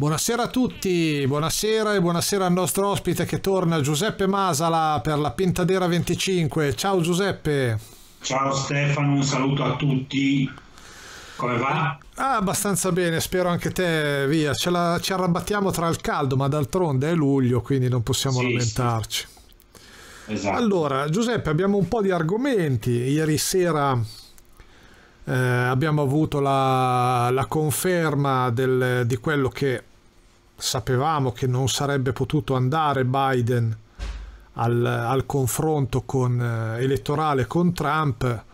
Buonasera a tutti, buonasera e buonasera al nostro ospite che torna, Giuseppe Masala per la Pintadera 25. Ciao Giuseppe. Ciao Stefano, un saluto a tutti. Come va? Ah, abbastanza bene, spero anche te, via. Ce la, ci arrabattiamo tra il caldo, ma d'altronde è luglio, quindi non possiamo sì, lamentarci. Sì. Esatto. Allora, Giuseppe, abbiamo un po' di argomenti. Ieri sera eh, abbiamo avuto la, la conferma del, di quello che sapevamo che non sarebbe potuto andare Biden al, al confronto con, eh, elettorale con Trump.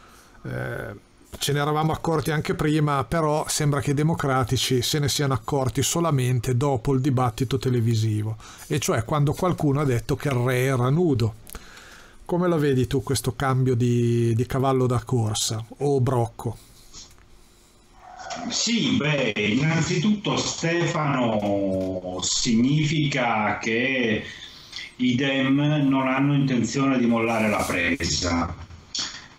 Eh, ce ne eravamo accorti anche prima, però sembra che i democratici se ne siano accorti solamente dopo il dibattito televisivo, e cioè quando qualcuno ha detto che il re era nudo. Come lo vedi tu questo cambio di, di cavallo da corsa o brocco? Sì, beh, innanzitutto Stefano significa che i Dem non hanno intenzione di mollare la presa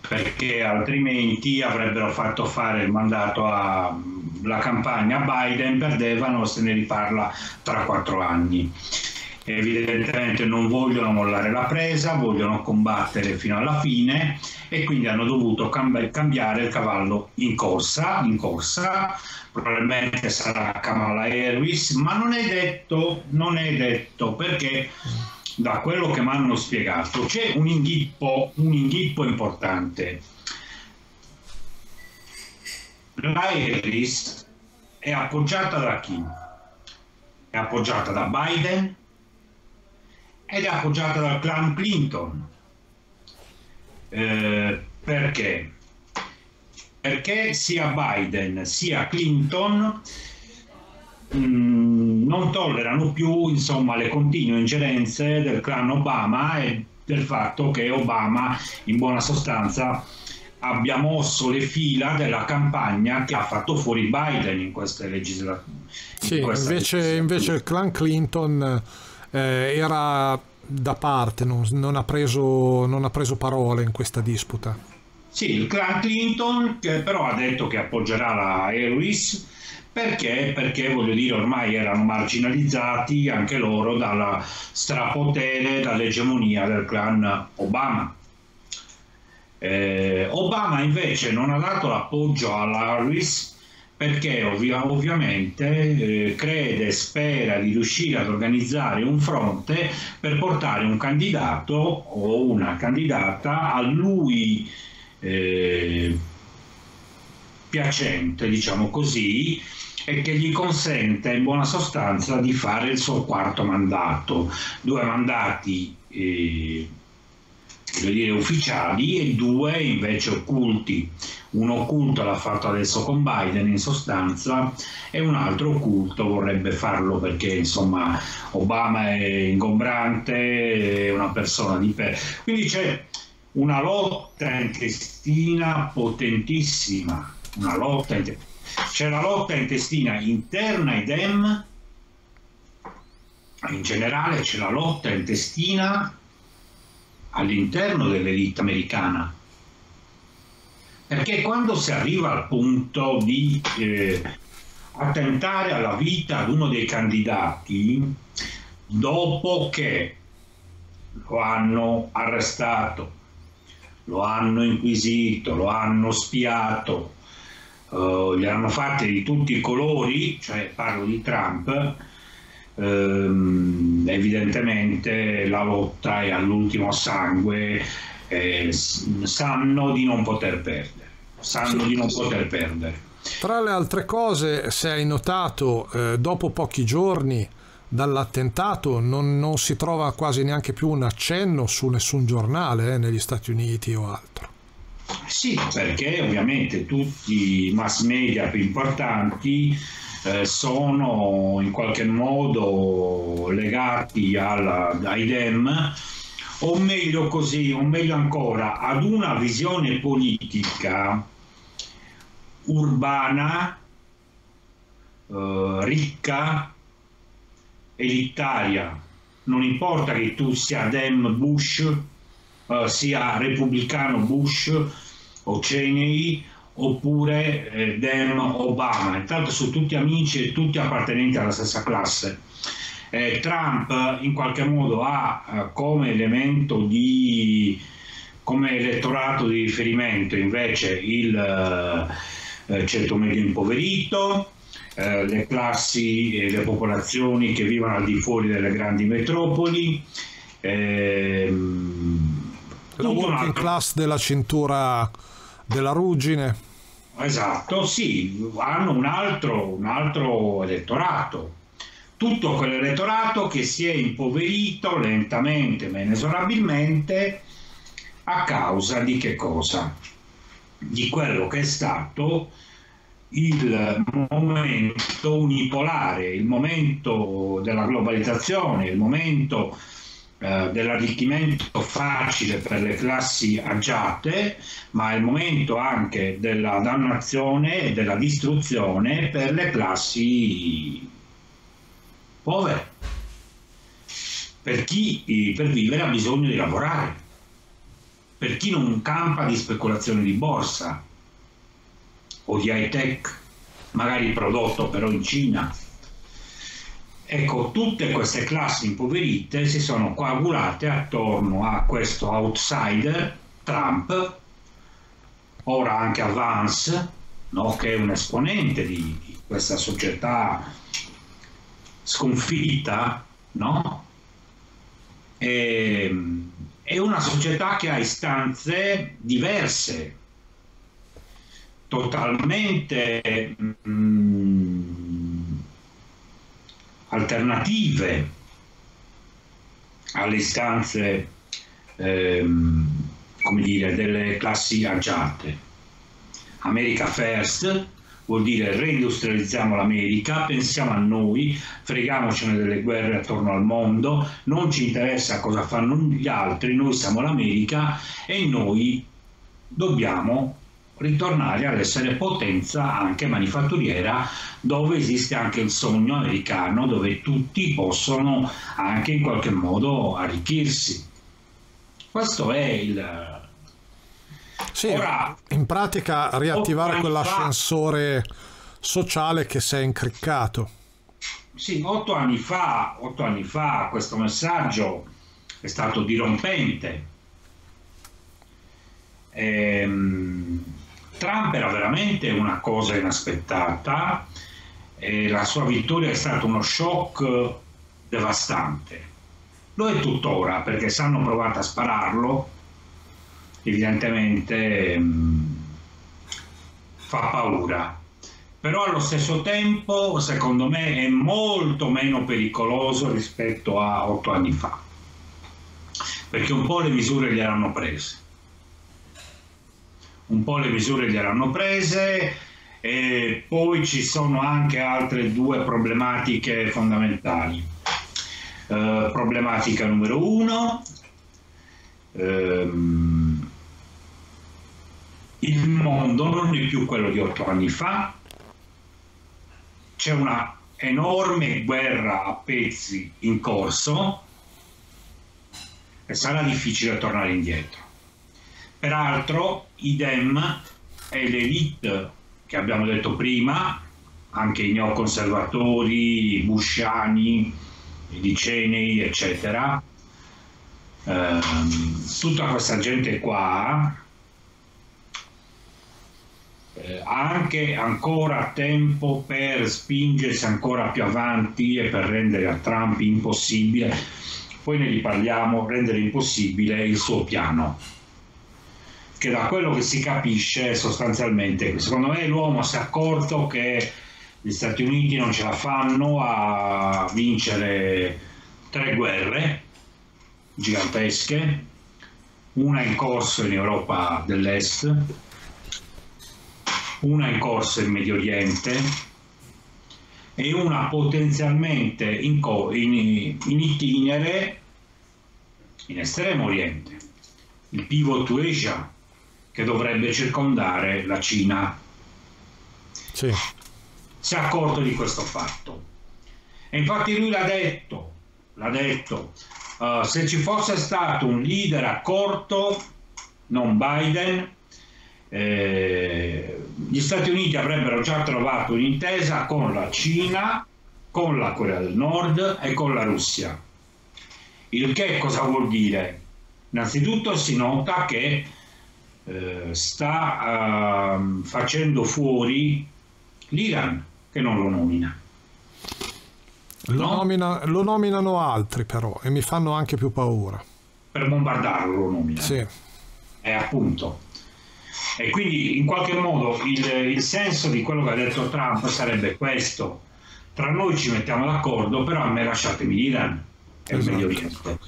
perché altrimenti avrebbero fatto fare il mandato alla campagna Biden, perdevano, se ne riparla tra quattro anni. Evidentemente non vogliono mollare la presa, vogliono combattere fino alla fine e quindi hanno dovuto cambiare il cavallo in corsa, in corsa probabilmente sarà Kamala Harris, ma non è detto, non è detto perché da quello che mi hanno spiegato c'è un inghippo, un inghippo importante. La Harris è appoggiata da chi? È appoggiata da Biden ed è appoggiata dal clan Clinton eh, perché? Perché sia Biden sia Clinton mh, mm, non tollerano più insomma, le continue ingerenze del clan Obama e del fatto che Obama in buona sostanza abbia mosso le fila della campagna che ha fatto fuori Biden in queste legislature. Sì, invece, invece, il clan Clinton eh, era da parte, non, non, ha preso, non ha preso parole in questa disputa. Sì, il clan Clinton che però ha detto che appoggerà la Harris perché? Perché voglio dire ormai erano marginalizzati anche loro dal strapotere, dall'egemonia del clan Obama. Eh, Obama invece non ha dato l'appoggio alla Harris perché ovvia, ovviamente eh, crede spera di riuscire ad organizzare un fronte per portare un candidato o una candidata a lui eh, piacente, diciamo così, e che gli consente in buona sostanza di fare il suo quarto mandato, due mandati eh, dire, ufficiali e due invece occulti. Un occulto l'ha fatto adesso con Biden in sostanza e un altro occulto vorrebbe farlo perché insomma Obama è ingombrante, è una persona di pe... Quindi c'è una lotta intestina potentissima, una lotta intestina. C'è la lotta intestina interna ai Dem, in generale c'è la lotta intestina all'interno dell'elite americana. Perché quando si arriva al punto di eh, attentare alla vita ad uno dei candidati, dopo che lo hanno arrestato, lo hanno inquisito, lo hanno spiato, uh, gli hanno fatti di tutti i colori, cioè parlo di Trump, ehm, evidentemente la lotta è all'ultimo sangue, eh, sanno di non poter perdere, sanno sì, di non sì. poter perdere. Tra le altre cose, se hai notato, eh, dopo pochi giorni dall'attentato non, non, si trova quasi neanche più un accenno su nessun giornale eh, negli Stati Uniti o altro. Sì, perché ovviamente tutti i mass media più importanti eh, sono in qualche modo legati alla, ai DEM o meglio così, o meglio ancora, ad una visione politica urbana, eh, ricca, elitaria. Non importa che tu sia Dem Bush, eh, sia repubblicano Bush o Cheney oppure eh, Dem Obama. Intanto sono tutti amici e tutti appartenenti alla stessa classe. Eh, Trump in qualche modo ha eh, come elemento di come elettorato di riferimento invece il eh, eh ceto medio impoverito, eh, le classi e le popolazioni che vivono al di fuori delle grandi metropoli. Ehm, la working class della cintura della ruggine. Esatto, sì, hanno un altro, un altro elettorato. Tutto quell'elettorato che si è impoverito lentamente ma inesorabilmente a causa di che cosa? Di quello che è stato il momento unipolare, il momento della globalizzazione, il momento eh, dell'arricchimento facile per le classi agiate, ma il momento anche della dannazione e della distruzione per le classi povere. Per chi per vivere ha bisogno di lavorare, per chi non campa di speculazione di borsa o di high tech, magari prodotto però in Cina Ecco, tutte queste classi impoverite si sono coagulate attorno a questo outsider, Trump, ora anche a Vance, no? che è un esponente di, di questa società sconfitta, no? E, è una società che ha istanze diverse, totalmente... Mm, alternative alle istanze ehm, come dire, delle classi agiate. America First vuol dire reindustrializziamo l'America, pensiamo a noi, fregamocene delle guerre attorno al mondo, non ci interessa cosa fanno gli altri, noi siamo l'America e noi dobbiamo ritornare ad essere potenza anche manifatturiera dove esiste anche il sogno americano dove tutti possono anche in qualche modo arricchirsi. Questo è il... Sì, Ora, in pratica riattivare quell'ascensore fa, sociale che si è incriccato. Sì, otto anni fa, otto anni fa questo messaggio è stato dirompente. Ehm, Trump era veramente una cosa inaspettata e la sua vittoria è stato uno shock devastante. Lo è tuttora perché se hanno provato a spararlo, evidentemente mh, mm, fa paura. Però allo stesso tempo, secondo me, è molto meno pericoloso rispetto a otto anni fa, perché un po' le misure le hanno prese un po' le misure le hanno prese e poi ci sono anche altre due problematiche fondamentali. Uh, problematica numero uno, ehm, il mondo non è più quello di otto anni fa, c'è una enorme guerra a pezzi in corso e sarà difficile tornare indietro. Peraltro i Dem e l'elite che abbiamo detto prima, anche i neoconservatori, i busciani, i licenei, eccetera, ehm, tutta questa gente qua eh, ha anche ancora tempo per spingersi ancora più avanti e per rendere a Trump impossibile, poi ne riparliamo, rendere impossibile il suo piano che da quello che si capisce sostanzialmente, secondo me l'uomo si è accorto che gli Stati Uniti non ce la fanno a vincere tre guerre gigantesche, una in corso in Europa dell'Est, una in corso in Medio Oriente e una potenzialmente in, in, in itinere in Estremo Oriente, il pivot to Asia che dovrebbe circondare la Cina. Sì. Si è accorto di questo fatto. E infatti lui l'ha detto, l'ha detto, uh, se ci fosse stato un leader accorto, non Biden, eh, gli Stati Uniti avrebbero già trovato un'intesa con la Cina, con la Corea del Nord e con la Russia. Il che cosa vuol dire? Innanzitutto si nota che eh, sta eh, facendo fuori l'Iran, che non lo nomina. Lo, no? nomina, lo, nominano altri però e mi fanno anche più paura. Per bombardarlo lo nominano. Sì. E appunto. E quindi in qualche modo il, il senso di quello che ha detto Trump sarebbe questo. Tra noi ci mettiamo d'accordo, però a me lasciatemi l'Iran e esatto. il Medio Oriente. Il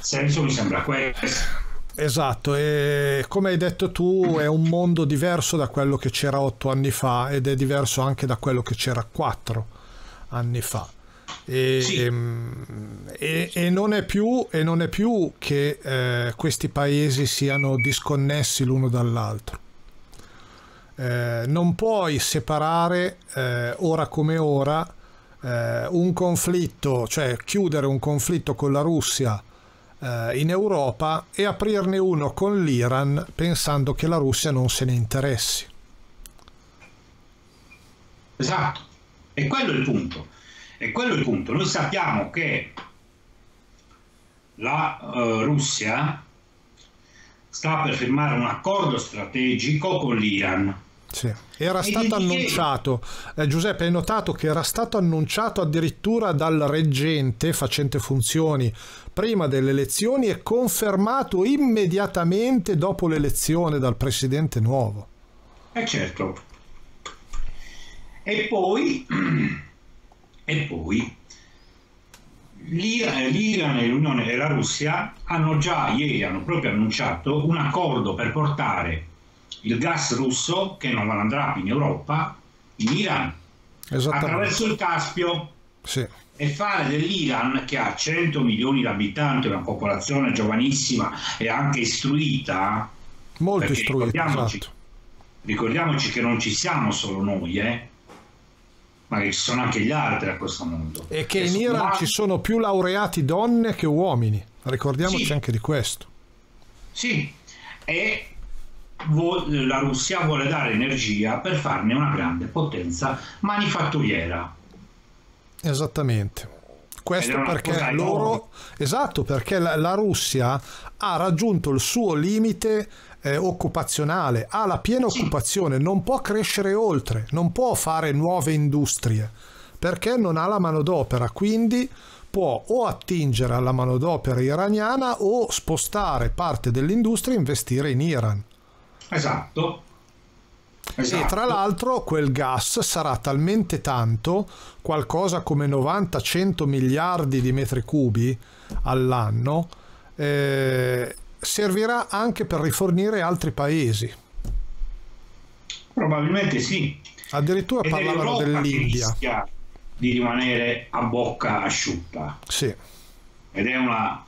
senso mi sembra questo. Esatto, e come hai detto tu è un mondo diverso da quello che c'era otto anni fa ed è diverso anche da quello che c'era quattro anni fa. E, sì. Ehm, e, e, non più, e, non è più, che eh, questi paesi siano disconnessi l'uno dall'altro. Eh, non puoi separare eh, ora come ora eh, un conflitto, cioè chiudere un conflitto con la Russia eh, in Europa e aprirne uno con l'Iran pensando che la Russia non se ne interessi. Esatto, e quello è il punto. E quello è il punto. Noi sappiamo che la uh, Russia sta per firmare un accordo strategico con l'Iran. Sì. Era stato annunciato, eh, Giuseppe, hai notato che era stato annunciato addirittura dal reggente facente funzioni prima delle elezioni e confermato immediatamente dopo l'elezione dal presidente nuovo. Eh certo. E poi E poi l'Iran e l'Unione e la Russia hanno già ieri hanno proprio annunciato un accordo per portare il gas russo che non andrà più in Europa in Iran attraverso il Caspio sì. e fare dell'Iran che ha 100 milioni di abitanti una popolazione giovanissima e anche istruita molto istruita ricordiamoci, esatto. ricordiamoci che non ci siamo solo noi eh ma che ci sono anche gli altri a questo mondo. E che e in Iran ci sono più laureati donne che uomini, ricordiamoci sì. anche di questo. Sì, e la Russia vuole dare energia per farne una grande potenza manifatturiera. Esattamente. Questo perché loro, esatto, perché la, la Russia ha raggiunto il suo limite eh, occupazionale, ha la piena occupazione, non può crescere oltre, non può fare nuove industrie perché non ha la manodopera, quindi può o attingere alla manodopera iraniana o spostare parte dell'industria e investire in Iran. Esatto. Esatto. E tra l'altro quel gas sarà talmente tanto, qualcosa come 90-100 miliardi di metri cubi all'anno, eh, servirà anche per rifornire altri paesi. Probabilmente sì. Addirittura Ed parlavano dell'India. Di rimanere a bocca asciutta. Sì. Ed è una,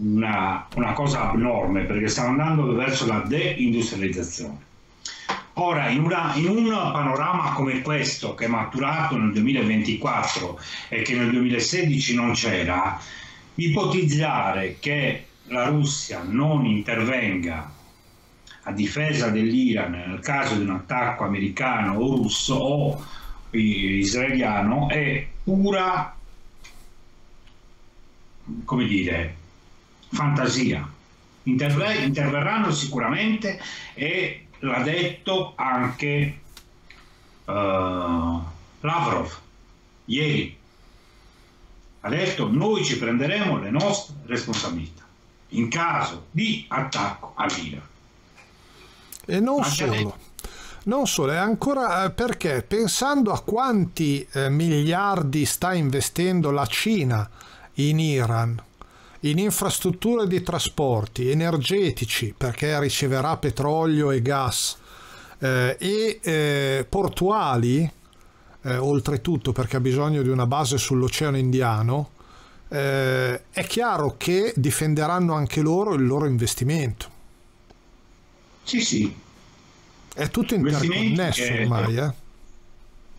una, una cosa abnorme perché stiamo andando verso la deindustrializzazione. Ora, in, una, in, un panorama come questo, che è maturato nel 2024 e che nel 2016 non c'era, ipotizzare che la Russia non intervenga a difesa dell'Iran nel caso di un attacco americano o russo o israeliano è pura come dire fantasia Interver- interverranno sicuramente e l'ha detto anche uh, Lavrov ieri ha detto noi ci prenderemo le nostre responsabilità in caso di attacco all'Iran. E non Anche solo. Non solo, è ancora eh, perché pensando a quanti eh, miliardi sta investendo la Cina in Iran, in infrastrutture di trasporti energetici, perché riceverà petrolio e gas, eh, e eh, portuali, eh, oltretutto perché ha bisogno di una base sull'Oceano Indiano, eh, è chiaro che difenderanno anche loro il loro investimento. Sì, sì. È tutto interconnesso che... ormai. Eh?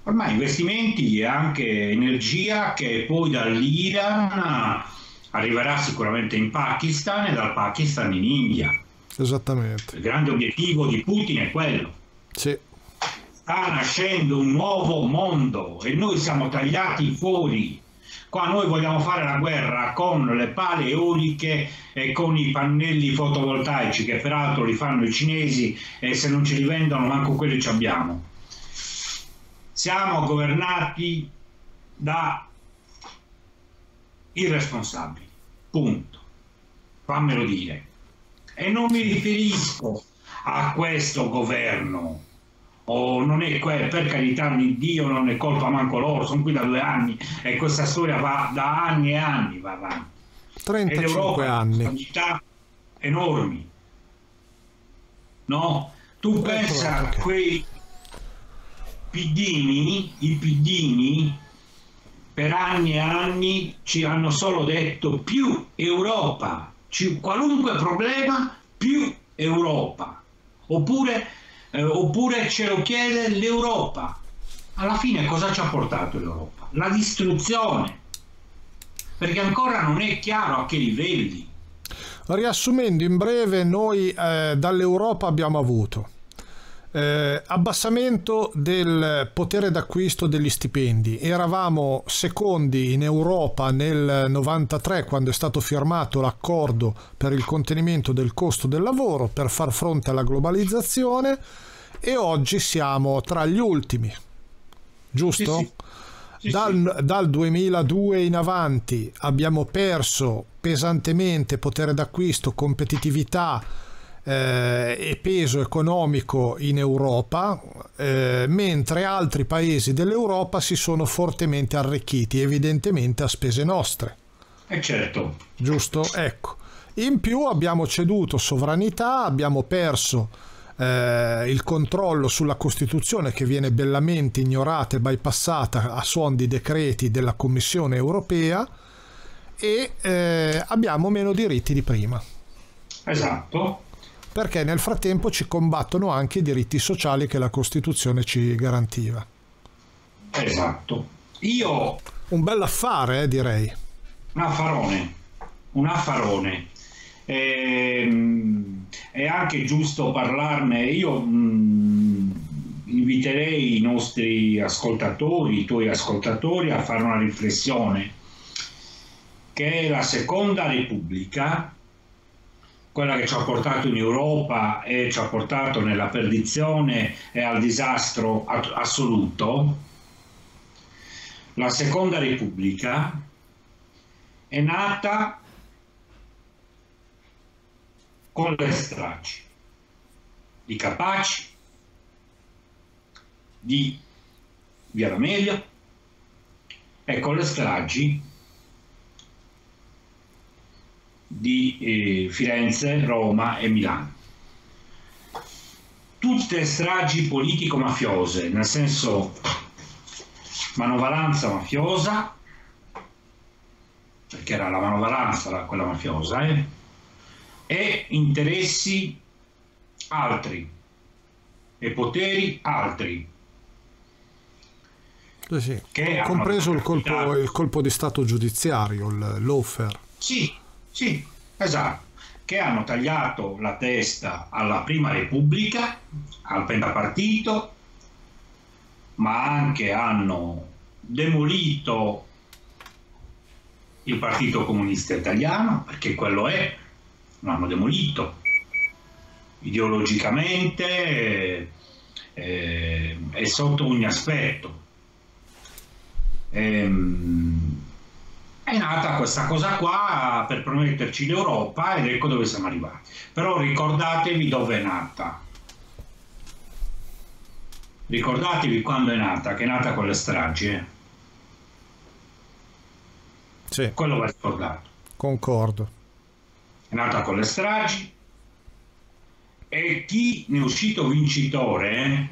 Ormai investimenti e anche energia che poi dall'Iran arriverà sicuramente in Pakistan e dal Pakistan in India. Esattamente. Il grande obiettivo di Putin è quello. Sì. Sta nascendo un nuovo mondo e noi siamo tagliati fuori. Qua noi vogliamo fare la guerra con le pale eoliche e con i pannelli fotovoltaici che peraltro li fanno i cinesi e se non ce li vendono manco quelli ci abbiamo. Siamo governati da irresponsabili. Punto. Fammelo dire. E non mi riferisco a questo governo. Oh, non è que- per carità di Dio, non è colpa manco loro, sono qui da due anni e questa storia va da anni e anni va avanti. 35 anni. enormi. No? Tu pensa a quei piddini, i piddini per anni e anni ci hanno solo detto più Europa, qualunque problema più Europa, oppure, eh, oppure ce lo chiede l'Europa. Alla fine cosa ci ha portato l'Europa? La distruzione, perché ancora non è chiaro a che livelli. Riassumendo in breve, noi eh, dall'Europa abbiamo avuto eh, abbassamento del potere d'acquisto degli stipendi. Eravamo secondi in Europa nel 93 quando è stato firmato l'accordo per il contenimento del costo del lavoro per far fronte alla globalizzazione e oggi siamo tra gli ultimi. Giusto? Sì, sì. Dal, dal, 2002 in avanti abbiamo perso pesantemente potere d'acquisto, competitività, eh, e peso economico in Europa, eh, mentre altri paesi dell'Europa si sono fortemente arricchiti, evidentemente a spese nostre. Eh certo. Giusto? Ecco. In più abbiamo ceduto sovranità, abbiamo perso eh, il controllo sulla Costituzione che viene bellamente ignorata e bypassata a suon di decreti della Commissione europea e eh, abbiamo meno diritti di prima. Esatto perché nel frattempo ci combattono anche i diritti sociali che la Costituzione ci garantiva. Esatto. Io... Un bel affare, eh, direi. Un affarone, un affarone. Ehm, è anche giusto parlarne. Io mh, mm, inviterei i nostri ascoltatori, i tuoi ascoltatori, a fare una riflessione che la Seconda Repubblica quella che ci ha portato in Europa e ci ha portato nella perdizione e al disastro assoluto, la Seconda Repubblica è nata con le stragi di Capaci, di Via D'Amelio e con le stragi di eh, Firenze, Roma e Milano. Tutte stragi politico-mafiose, nel senso manovalanza mafiosa, perché era la manovalanza quella mafiosa, eh? e interessi altri e poteri altri. Eh sì, compreso il colpo, il colpo, di stato giudiziario, il lawfare. Sì, sì, esatto, che hanno tagliato la testa alla Prima Repubblica, al pentapartito, ma anche hanno demolito il Partito Comunista Italiano, perché quello è, lo hanno demolito ideologicamente eh, e sotto ogni aspetto. Ehm, è nata questa cosa qua per prometterci l'Europa ed ecco dove siamo arrivati. Però ricordatevi dove è nata. Ricordatevi quando è nata, che è nata con le stragi. Eh? Sì. Quello va ricordato. Concordo. È nata con le stragi e chi ne è uscito vincitore eh,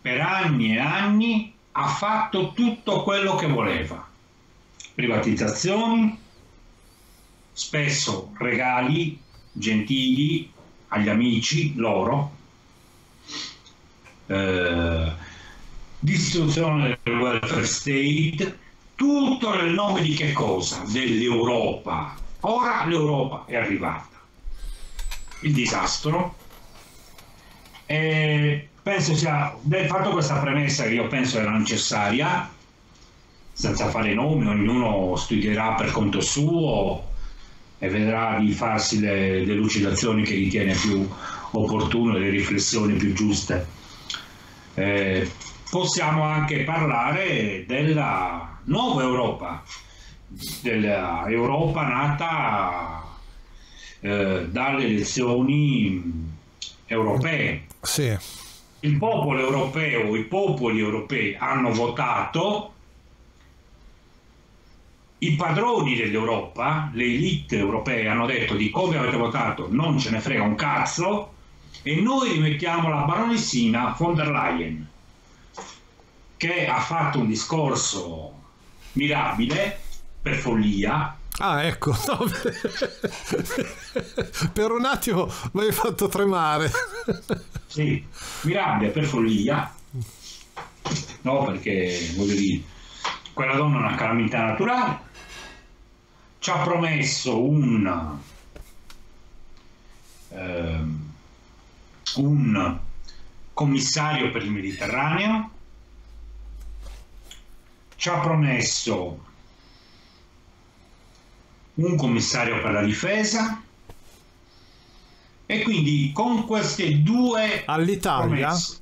per anni e anni ha fatto tutto quello che voleva privatizzazioni, spesso regali gentili agli amici loro, eh, distruzione del welfare state, tutto nel nome di che cosa? Dell'Europa. Ora l'Europa è arrivata. il disastro. E penso sia, fatto questa premessa che io penso era necessaria, senza fare nomi, ognuno studierà per conto suo e vedrà di farsi le delucidazioni che ritiene più opportune, le riflessioni più giuste. Eh, possiamo anche parlare della nuova Europa, dell'Europa nata eh, dalle elezioni europee. Sì. Il popolo europeo, i popoli europei hanno votato i padroni dell'Europa, le elite europee hanno detto di come avete votato non ce ne frega un cazzo e noi rimettiamo la baronessina von der Leyen che ha fatto un discorso mirabile per follia Ah, ecco, no, per un attimo mi hai fatto tremare. Sì, mirabile per follia. No, perché voglio dire, quella donna è una calamità naturale ci ha promesso un, eh, un commissario per il Mediterraneo, ci ha promesso un commissario per la difesa e quindi con queste due all'Italia promesse,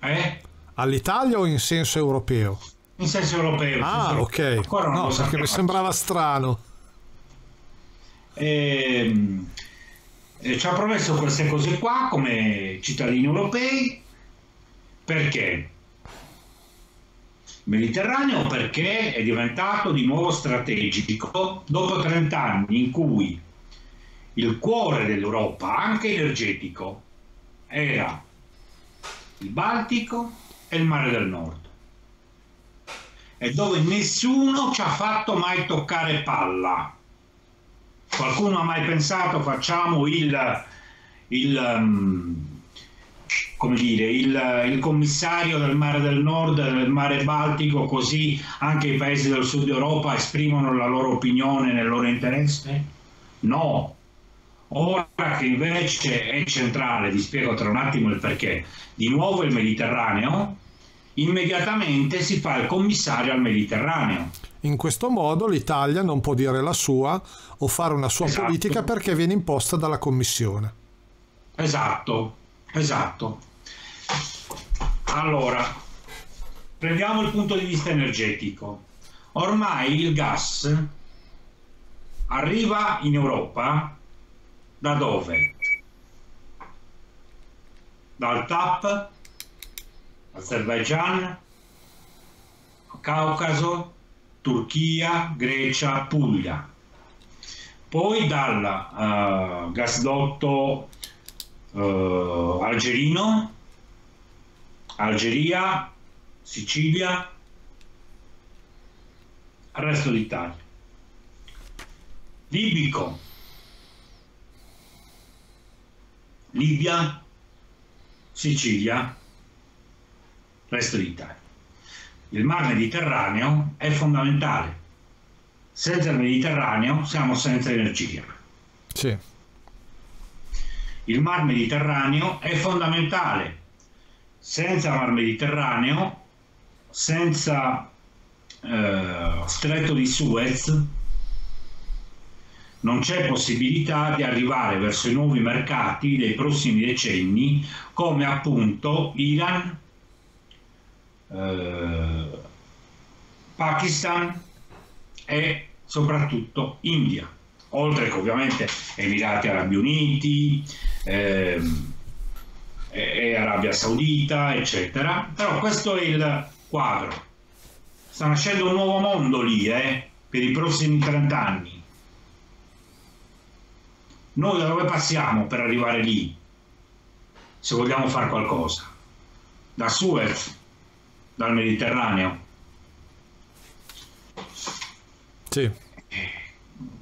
eh? all'Italia o in senso europeo? In senso europeo. Ah, senso ok. Ancora no, perché mi sembrava strano e, ehm, e ci ha promesso queste cose qua come cittadini europei. Perché? Mediterraneo perché è diventato di nuovo strategico dopo 30 anni in cui il cuore dell'Europa, anche energetico, era il Baltico e il Mare del Nord. E dove nessuno ci ha fatto mai toccare palla Qualcuno ha mai pensato facciamo il, il, um, come dire, il, il, commissario del mare del nord del mare baltico così anche i paesi del sud Europa esprimono la loro opinione nel loro interesse? No. Ora che invece è centrale, vi spiego tra un attimo il perché, di nuovo il Mediterraneo, immediatamente si fa il commissario al Mediterraneo. In questo modo l'Italia non può dire la sua o fare una sua esatto. politica perché viene imposta dalla Commissione. Esatto, esatto. Allora, prendiamo il punto di vista energetico. Ormai il gas arriva in Europa da dove? Dal TAP, Azerbaijan, Caucaso, Turchia, Grecia, Puglia. Poi dal uh, gasdotto uh, algerino, Algeria, Sicilia, resto d'Italia. Libico, Libia, Sicilia, resto d'Italia il mar Mediterraneo è fondamentale. Senza il Mediterraneo siamo senza energia. Sì. Il mar Mediterraneo è fondamentale. Senza il mar Mediterraneo, senza eh, stretto di Suez, non c'è possibilità di arrivare verso i nuovi mercati dei prossimi decenni come appunto Iran, eh, Pakistan e soprattutto India, oltre che ovviamente Emirati Arabi Uniti eh, e Arabia Saudita, eccetera. Però questo è il quadro. Sta nascendo un nuovo mondo lì, eh, per i prossimi 30 anni. Noi da dove passiamo per arrivare lì? Se vogliamo fare qualcosa? Da Suez dal Mediterraneo. Sì.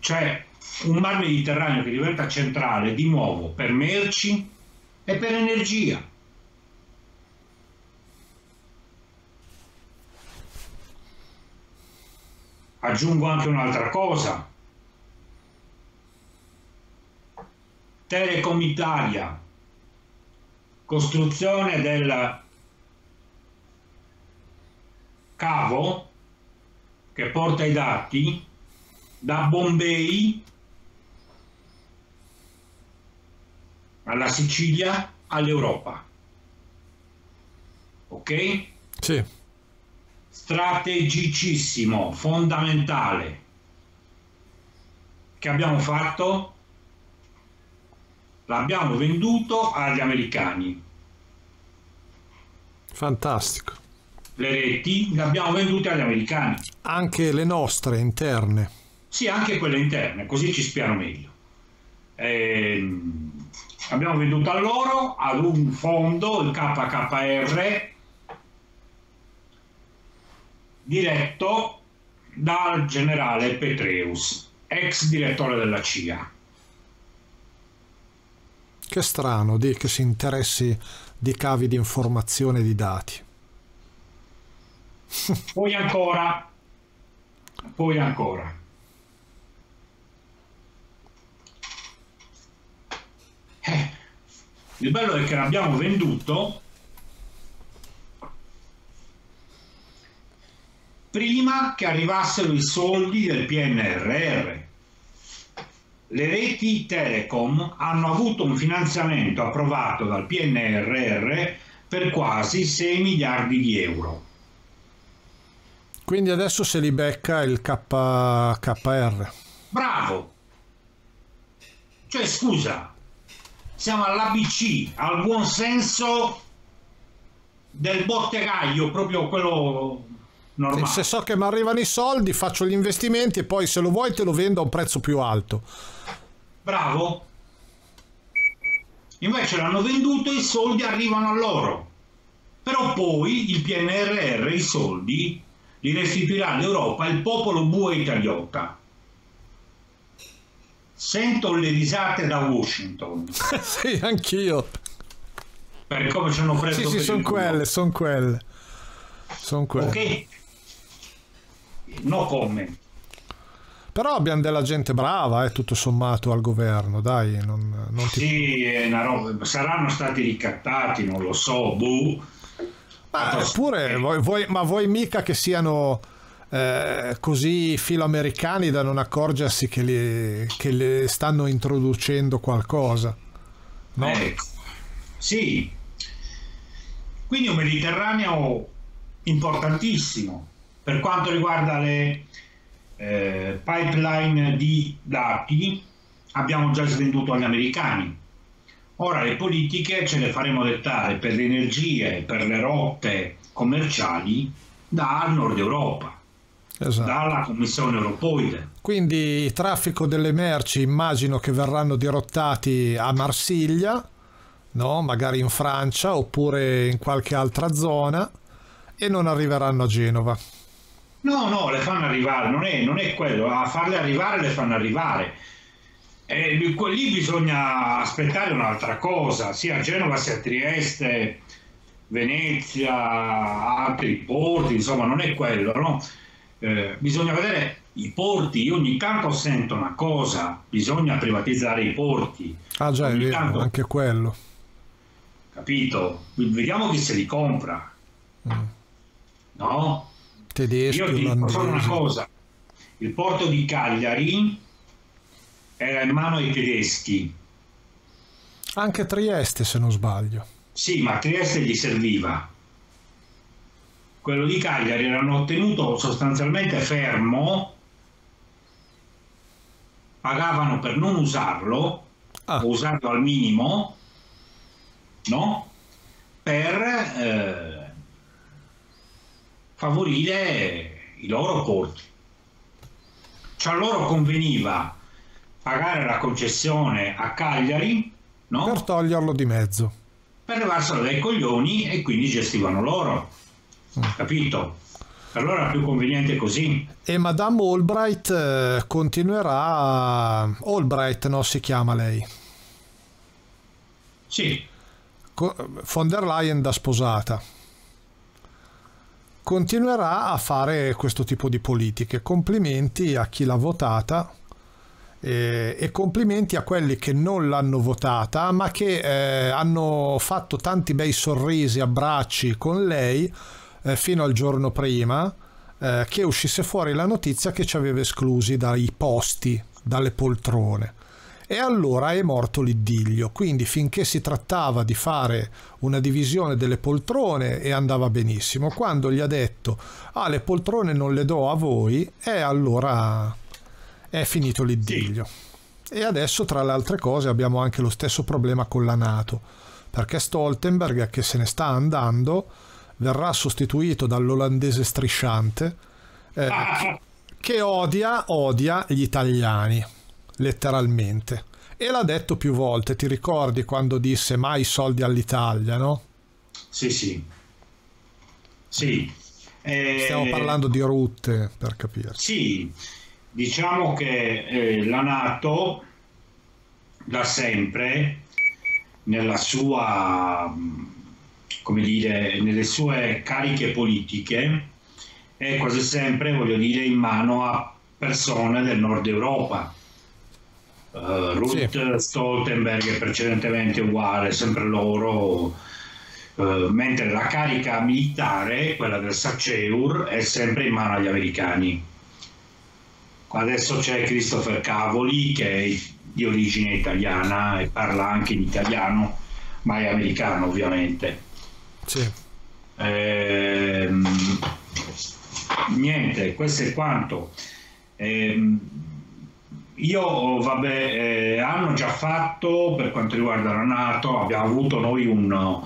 C'è un mar Mediterraneo che diventa centrale di nuovo per merci e per energia. Aggiungo anche un'altra cosa. Telecom Italia, costruzione del cavo che porta i dati da Bombay alla Sicilia all'Europa. Ok? Sì. Strategicissimo, fondamentale. Che abbiamo fatto? L'abbiamo venduto agli americani. Fantastico. Le reti le abbiamo vendute agli americani. Anche le nostre interne. Sì, anche quelle interne, così ci spiano meglio. Ehm abbiamo venduto a loro ad un fondo, il KKR, diretto dal generale Petreus, ex direttore della CIA. Che strano di, che si interessi di cavi di informazione di dati. Poi ancora, poi ancora. Eh, il bello è che l'abbiamo venduto prima che arrivassero i soldi del PNRR. Le reti Telecom hanno avuto un finanziamento approvato dal PNRR per quasi 6 miliardi di euro. Quindi adesso se li becca il K... KR. Bravo! Cioè scusa, siamo all'ABC, al buon senso del bottegaio, proprio quello normale. Se so che mi arrivano i soldi, faccio gli investimenti e poi se lo vuoi te lo vendo a un prezzo più alto. Bravo. Invece l'hanno venduto e i soldi arrivano a loro. Però poi il PNRR i soldi li restituirà all'Europa il popolo bue italiota. Sento le risate da Washington. sì, anch'io. Per come ci hanno preso. Sì, sì, sono quelle, sono quelle. Sono quelle. Ok. No comment. Però abbiamo della gente brava, eh, tutto sommato, al governo, dai. Non, non ti... Sì, roba, saranno stati ricattati, non lo so, buh. Ma, pure, vuoi, vuoi, ma vuoi mica che siano eh, così filoamericani da non accorgersi che, li, che le stanno introducendo qualcosa. No? Eh, sì, quindi un Mediterraneo importantissimo per quanto riguarda le eh, pipeline di dati abbiamo già svenduto agli americani ora le politiche ce le faremo dettare per le energie per le rotte commerciali dal nord Europa esatto. dalla Commissione Europoide. Quindi il traffico delle merci immagino che verranno dirottati a Marsiglia, no? magari in Francia oppure in qualche altra zona e non arriveranno a Genova. No, no, le fanno arrivare, non è, non è quello, a farle arrivare le fanno arrivare. E lì bisogna aspettare un'altra cosa, sia a Genova sia a Trieste, Venezia, altri porti, insomma non è quello, no? Eh, bisogna vedere i porti. Io ogni tanto sento una cosa, bisogna privatizzare i porti. Ah già, ogni è vero, tanto, anche quello. Capito? Vediamo chi se li compra. Mm. No? Tedeschi, Io ti dico solo una cosa. Il porto di Cagliari era in mano ai tedeschi. Anche Trieste, se non sbaglio. Sì, ma Trieste gli serviva quello di Cagliari l'hanno tenuto sostanzialmente fermo, pagavano per non usarlo, ah. o usarlo al minimo, no? Per eh, favorire i loro porti. Cioè a loro conveniva pagare la concessione a Cagliari, no? Per toglierlo di mezzo. Per levarselo dai coglioni e quindi gestivano loro capito? Allora è più conveniente così. E Madame Albright eh, continuerà. Albright, no? Si chiama lei. Sì. von der Leyen da sposata. Continuerà a fare questo tipo di politiche. Complimenti a chi l'ha votata E, e, complimenti a quelli che non l'hanno votata, ma che eh, hanno fatto tanti bei sorrisi, abbracci con lei eh, fino al giorno prima eh, che uscisse fuori la notizia che ci aveva esclusi dai posti, dalle poltrone. E allora è morto l'idillio, quindi finché si trattava di fare una divisione delle poltrone e andava benissimo, quando gli ha detto ah le poltrone non le do a voi, e allora è finito l'idillio. Sì. E adesso, tra le altre cose, abbiamo anche lo stesso problema con la Nato, perché Stoltenberg, che se ne sta andando, verrà sostituito dall'olandese strisciante, eh, ah. che odia, odia gli italiani, letteralmente. E l'ha detto più volte, ti ricordi quando disse mai soldi all'Italia, no? Sì, sì. Sì. Eh, Stiamo parlando di rotte, per capire. Sì, Diciamo che eh, la Nato da sempre nella sua come dire nelle sue cariche politiche è quasi sempre voglio dire in mano a persone del nord Europa uh, Ruth sì. Stoltenberg precedentemente uguale sempre loro uh, mentre la carica militare quella del Saceur è sempre in mano agli americani Adesso c'è Christopher Cavoli che è di origine italiana e parla anche in italiano, ma è americano ovviamente. Sì. Ehm, niente, questo è quanto. Ehm, io, vabbè, eh, hanno già fatto per quanto riguarda la Nato, abbiamo avuto noi un,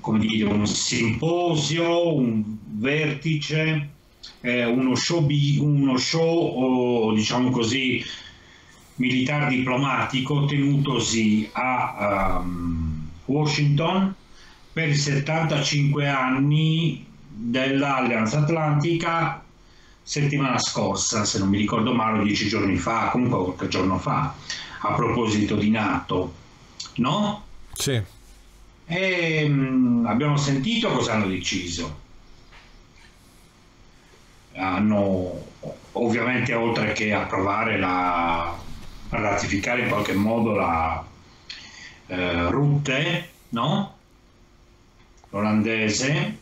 come dire, un simposio, un vertice eh, uno show, uno show diciamo così, militare diplomatico tenutosi a um, Washington per i 75 anni dell'Alleanza Atlantica settimana scorsa, se non mi ricordo male, dieci giorni fa, comunque qualche giorno fa, a proposito di Nato, no? Sì. E, um, abbiamo sentito cosa hanno deciso hanno ovviamente oltre che approvare la ratificare in qualche modo la eh, Rutte, no? l'olandese,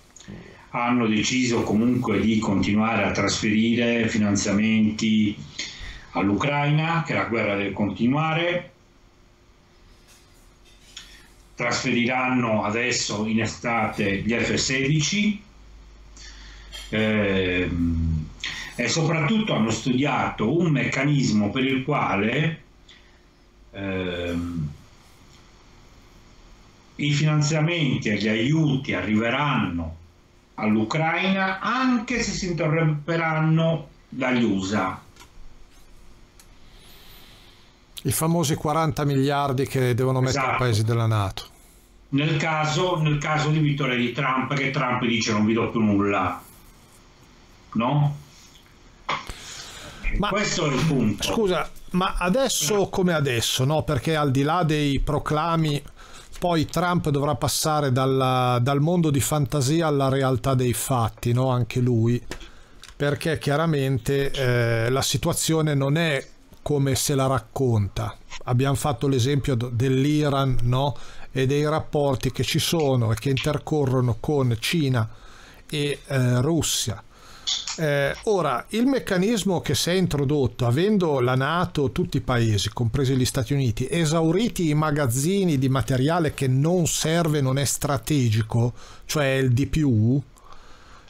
hanno deciso comunque di continuare a trasferire finanziamenti all'Ucraina, che la guerra deve continuare. Trasferiranno adesso in estate gli F-16 eh, e soprattutto hanno studiato un meccanismo per il quale eh, i finanziamenti e gli aiuti arriveranno all'Ucraina anche se si interromperanno dagli USA. I famosi 40 miliardi che devono mettere esatto. i paesi della Nato. Nel caso, nel caso di vittoria di Trump, che Trump dice non vi do più nulla, no? Ma, Questo è il punto. Scusa, ma adesso come adesso, no? Perché al di là dei proclami, poi Trump dovrà passare dalla, dal mondo di fantasia alla realtà dei fatti, no? Anche lui. Perché chiaramente eh, la situazione non è come se la racconta. Abbiamo fatto l'esempio dell'Iran, no? E dei rapporti che ci sono e che intercorrono con Cina e eh, Russia eh, ora, il meccanismo che si è introdotto, avendo la Nato, tutti i paesi, compresi gli Stati Uniti, esauriti i magazzini di materiale che non serve, non è strategico, cioè il di più,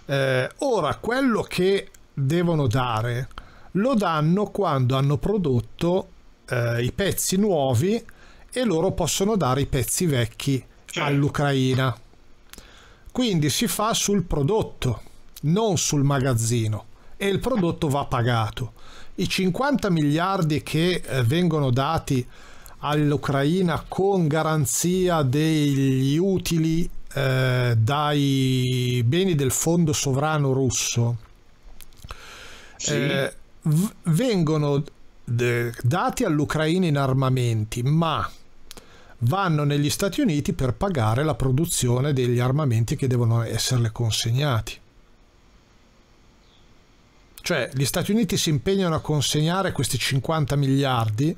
eh, ora quello che devono dare lo danno quando hanno prodotto eh, i pezzi nuovi e loro possono dare i pezzi vecchi certo. all'Ucraina. Quindi si fa sul prodotto non sul magazzino e il prodotto va pagato. I 50 miliardi che eh, vengono dati all'Ucraina con garanzia degli utili eh, dai beni del fondo sovrano russo sì. eh, vengono dati all'Ucraina in armamenti, ma vanno negli Stati Uniti per pagare la produzione degli armamenti che devono esserle consegnati. Cioè gli Stati Uniti si impegnano a consegnare questi 50 miliardi,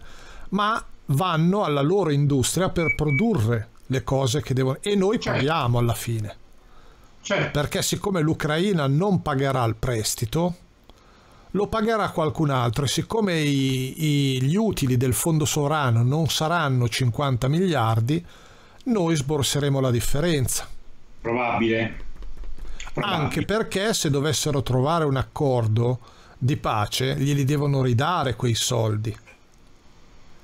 ma vanno alla loro industria per produrre le cose che devono... E noi certo. paghiamo alla fine. Certo. Perché siccome l'Ucraina non pagherà il prestito, lo pagherà qualcun altro e siccome i, i, gli utili del fondo sovrano non saranno 50 miliardi, noi sborseremo la differenza. Probabile. Probabile. Anche perché se dovessero trovare un accordo di pace, glieli devono ridare quei soldi.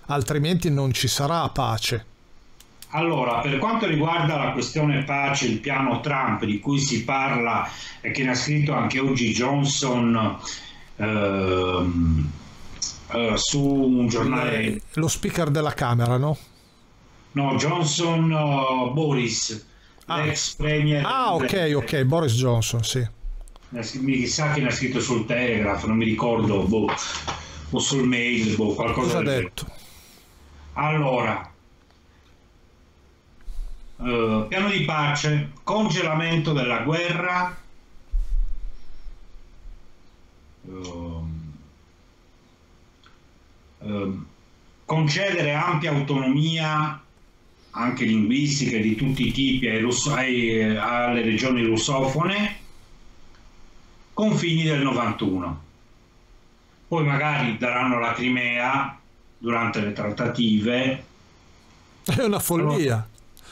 Altrimenti non ci sarà pace. Allora, per quanto riguarda la questione pace, il piano Trump di cui si parla e che ne ha scritto anche oggi Johnson ehm, eh, su un giornale... Lo speaker della Camera, no? No, Johnson uh, Boris, ah. l'ex premier. Ah, ok, ok, Boris Johnson, sì. Mi sa che ne ha scritto sul Telegraph, non mi ricordo, boh, o sul mail, boh, qualcosa. Cosa ha detto? Allora, uh, piano di pace, congelamento della guerra, uh, uh, concedere ampia autonomia anche linguistiche di tutti i tipi ai russo, ai, alle regioni russofone, confini del 91. Poi magari daranno la Crimea durante le trattative. È una follia.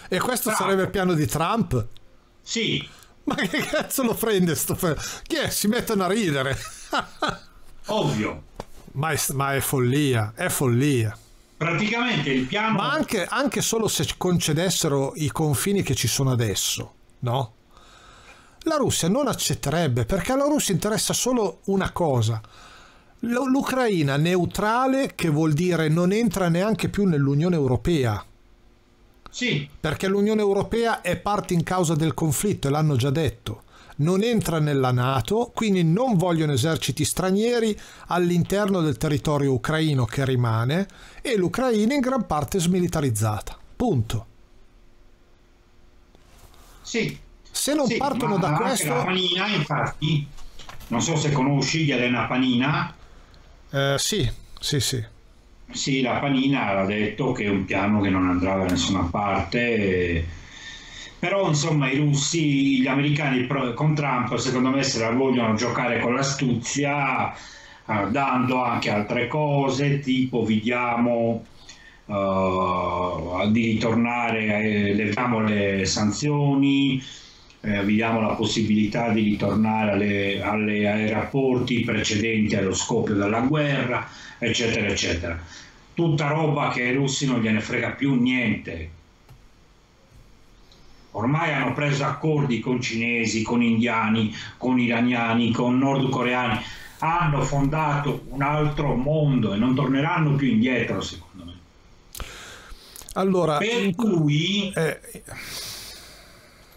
E questo Trump. sarebbe il piano di Trump? Sì. Ma che cazzo lo prende sto Chi è? Si mettono a ridere. Ovvio. Ma è, ma è follia, è follia praticamente il piano... Ma anche, anche, solo se concedessero i confini che ci sono adesso, no? La Russia non accetterebbe perché alla Russia interessa solo una cosa. L'Ucraina neutrale che vuol dire non entra neanche più nell'Unione Europea. Sì. Perché l'Unione Europea è parte in causa del conflitto e l'hanno già detto non entra nella Nato, quindi non vogliono eserciti stranieri all'interno del territorio ucraino che rimane e l'Ucraina in gran parte smilitarizzata. Punto. Sì. Se non sì, partono da questo... La Panina, infatti, non so se conosci Elena Panina. Eh, sì, sì, sì. Sì, la Panina ha detto che è un piano che non andrà da nessuna parte. E però insomma i russi, gli americani con Trump secondo me se la vogliono giocare con l'astuzia eh, dando anche altre cose tipo vi diamo uh, di ritornare, eh, leviamo le sanzioni, eh, vi diamo la possibilità di ritornare alle, alle, ai rapporti precedenti allo scoppio della guerra, eccetera, eccetera. Tutta roba che ai russi non gliene frega più niente, ormai hanno preso accordi con cinesi, con indiani, con iraniani, con nordcoreani, hanno fondato un altro mondo e non torneranno più indietro, secondo me. Allora, per cui eh...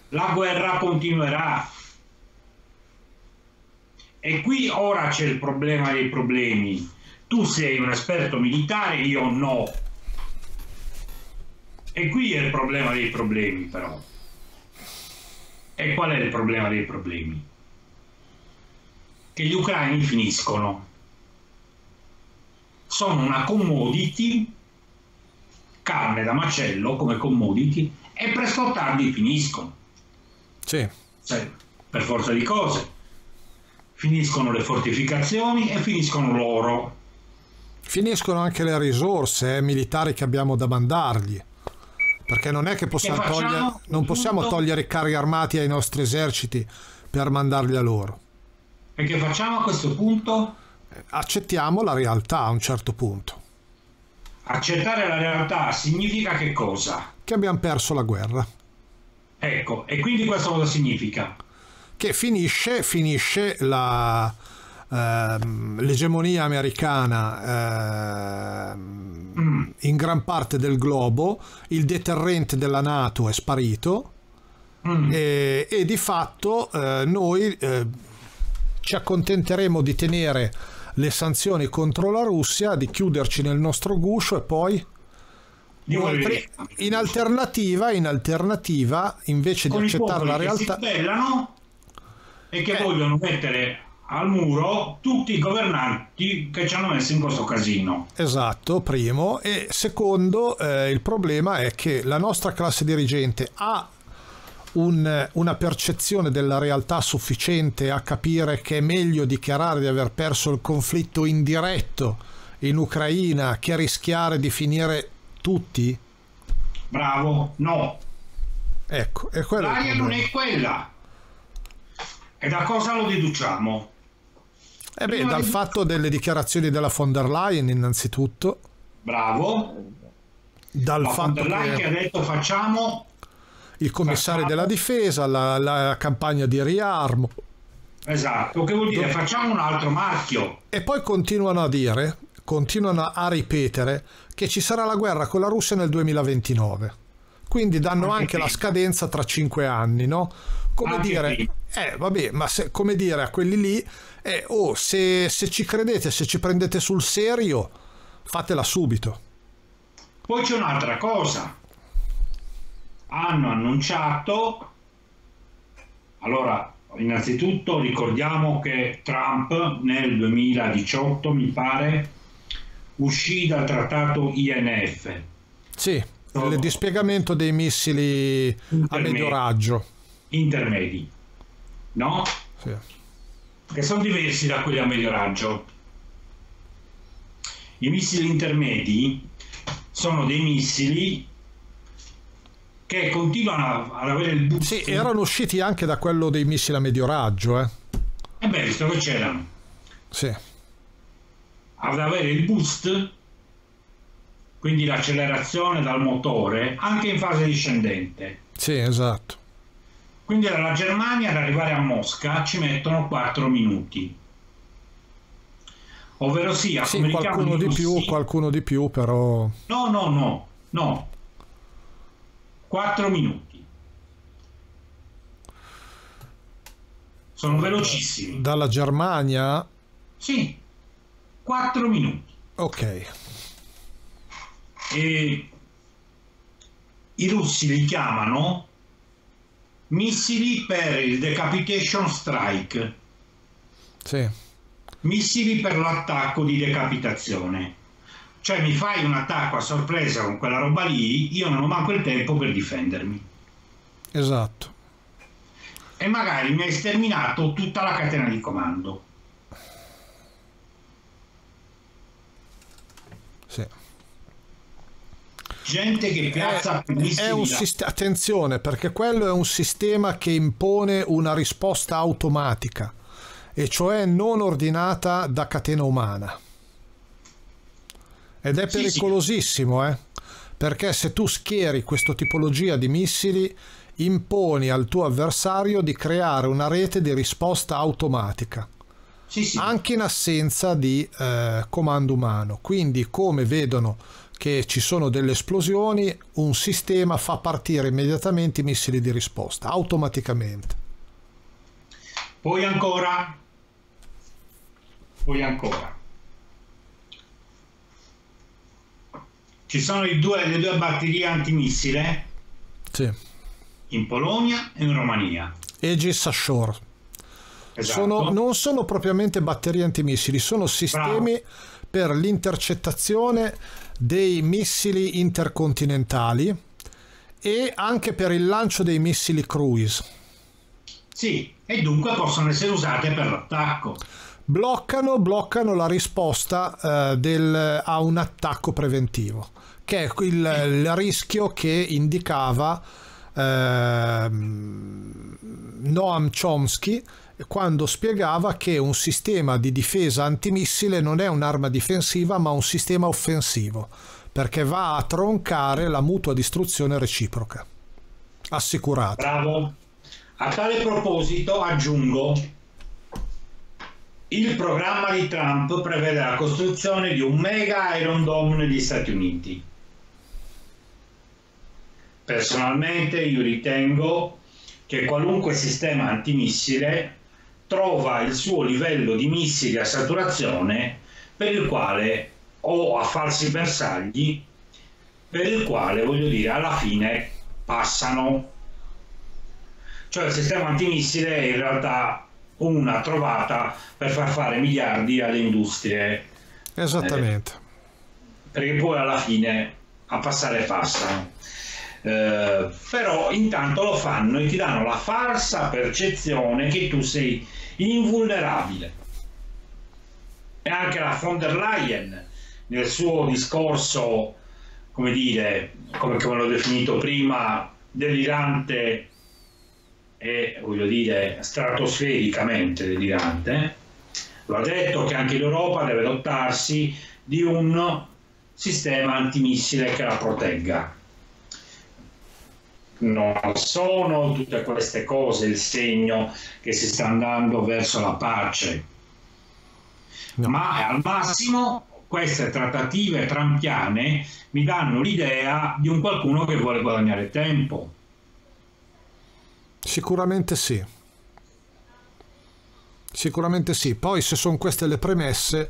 la guerra continuerà. E qui ora c'è il problema dei problemi. Tu sei un esperto militare, io no. E qui è il problema dei problemi, però. E qual è il problema dei problemi? Che gli ucraini finiscono. Sono una commodity, carne da macello come commodity, e presto o tardi finiscono. Sì. Cioè, per forza di cose. Finiscono le fortificazioni e finiscono l'oro. Finiscono anche le risorse eh, militari che abbiamo da mandargli. Perché non è che possiamo togliere, non possiamo togliere carri armati ai nostri eserciti per mandarli a loro. E che facciamo a questo punto? Accettiamo la realtà a un certo punto. Accettare la realtà significa che cosa? Che abbiamo perso la guerra. Ecco, e quindi questo cosa significa? Che finisce, finisce la, ehm, l'egemonia americana ehm, mm. in gran parte del globo, il deterrente della Nato è sparito mm. e, e, di fatto eh, noi eh, ci accontenteremo di tenere le sanzioni contro la Russia, di chiuderci nel nostro guscio e poi... In, altri, in, alternativa, in alternativa, invece Con di accettare la realtà... Che si e che eh. vogliono mettere al muro tutti i governanti che ci hanno messo in questo casino. Esatto, primo. E secondo, eh, il problema è che la nostra classe dirigente ha un, una percezione della realtà sufficiente a capire che è meglio dichiarare di aver perso il conflitto indiretto in Ucraina che rischiare di finire tutti? Bravo, no. Ecco, è quello L'aria non è quella. E da cosa lo deduciamo? Eh beh, dal fatto delle dichiarazioni della von der Leyen innanzitutto. Bravo. Dal la fatto von der Leyen che... che ha detto facciamo il commissario facciamo. della difesa, la, la, campagna di riarmo. Esatto, che vuol dire facciamo un altro marchio. E poi continuano a dire, continuano a ripetere che ci sarà la guerra con la Russia nel 2029. Quindi danno anche, la scadenza tra cinque anni, no? Come anche dire, qui. eh vabbè, ma se, come dire a quelli lì, eh, oh, se, se ci credete, se ci prendete sul serio, fatela subito. Poi c'è un'altra cosa. Hanno annunciato, allora, innanzitutto ricordiamo che Trump nel 2018, mi pare, uscì dal trattato INF. Sì, il dispiegamento dei missili a medio raggio. Intermedi, no? Sì che sono diversi da quelli a medio raggio. I missili intermedi sono dei missili che continuano ad avere il boost. Sì, erano usciti anche da quello dei missili a medio raggio, eh. E eh beh, visto che c'erano. Sì. Ad avere il boost, quindi l'accelerazione dal motore, anche in fase discendente. Sì, esatto. Quindi dalla Germania ad arrivare a Mosca ci mettono 4 minuti. Ovvero sia, sì, qualcuno di russi... più, qualcuno di più, però. No, no, no, no. 4 minuti. Sono velocissimi. Dalla Germania? Sì, 4 minuti. Ok. E i russi li chiamano missili per il decapitation strike. Sì. Missili per l'attacco di decapitazione. Cioè mi fai un attacco a sorpresa con quella roba lì, io non ho manco il tempo per difendermi. Esatto. E magari mi hai sterminato tutta la catena di comando. Sì gente che piazza è, è un sist- attenzione perché quello è un sistema che impone una risposta automatica e cioè non ordinata da catena umana ed è pericolosissimo sì, sì. Eh? perché se tu schieri questa tipologia di missili imponi al tuo avversario di creare una rete di risposta automatica sì, anche in assenza di eh, comando umano quindi come vedono che ci sono delle esplosioni, un sistema fa partire immediatamente i missili di risposta, automaticamente. Poi ancora, poi ancora. Ci sono due, le due batterie antimissile sì. in Polonia e in Romania. Aegis Ashore. Esatto. Sono, non sono propriamente batterie antimissili, sono sistemi Bravo. per l'intercettazione dei missili intercontinentali e anche per il lancio dei missili cruise. Sì, e dunque possono essere usate per l'attacco. Bloccano, bloccano la risposta eh, del, a un attacco preventivo, che è il, il rischio che indicava eh, Noam Chomsky quando spiegava che un sistema di difesa antimissile non è un'arma difensiva ma un sistema offensivo, perché va a troncare la mutua distruzione reciproca. Assicurata. Bravo. A tale proposito aggiungo il programma di Trump prevede la costruzione di un mega Iron Dome negli Stati Uniti. Personalmente io ritengo che qualunque sistema antimissile trova il suo livello di missili a saturazione per il quale o a falsi bersagli per il quale voglio dire alla fine passano cioè il sistema antimissile in realtà una trovata per far fare miliardi alle industrie. Esattamente. Eh, perché poi alla fine a passare passano. Eh, però intanto lo fanno e ti danno la falsa percezione che tu sei invulnerabile. E anche la von der Leyen nel suo discorso, come dire, come, come l'ho definito prima, delirante e voglio dire stratosfericamente delirante, lo ha detto che anche l'Europa deve dotarsi di un sistema antimissile che la protegga. Non sono tutte queste cose il segno che si sta andando verso la pace, no. ma al massimo queste trattative trampiane mi danno l'idea di un qualcuno che vuole guadagnare tempo. Sicuramente sì. Sicuramente sì. Poi se sono queste le premesse,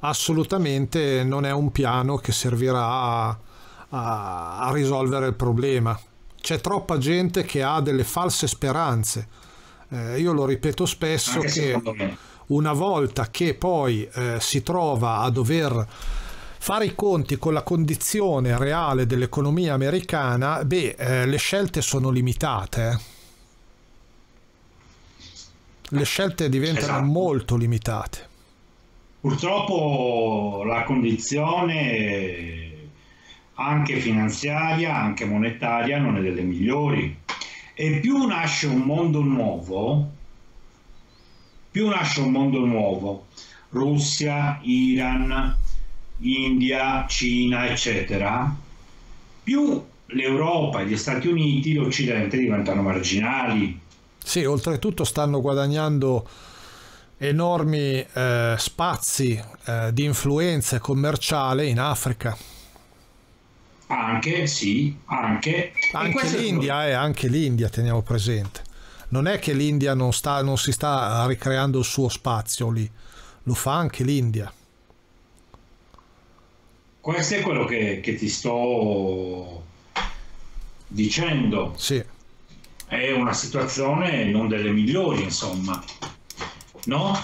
assolutamente non è un piano che servirà a, a, a risolvere il problema. C'è troppa gente che ha delle false speranze. Eh, io lo ripeto spesso Anche che una volta che poi eh, si trova a dover fare i conti con la condizione reale dell'economia americana, beh, eh, le scelte sono limitate. Eh. Le scelte diventano esatto. molto limitate. Purtroppo la condizione anche finanziaria, anche monetaria, non è delle migliori. E più nasce un mondo nuovo, più nasce un mondo nuovo, Russia, Iran, India, Cina, eccetera, più l'Europa gli Stati Uniti, l'Occidente diventano marginali. Sì, oltretutto stanno guadagnando enormi eh, spazi eh, di influenza commerciale in Africa. Anche, sì, anche. Anche l'India, è... eh, anche l'India, teniamo presente. Non è che l'India non, sta, non si sta ricreando il suo spazio lì, lo fa anche l'India. Questo è quello che, che ti sto dicendo. Sì. È una situazione non delle migliori, insomma no?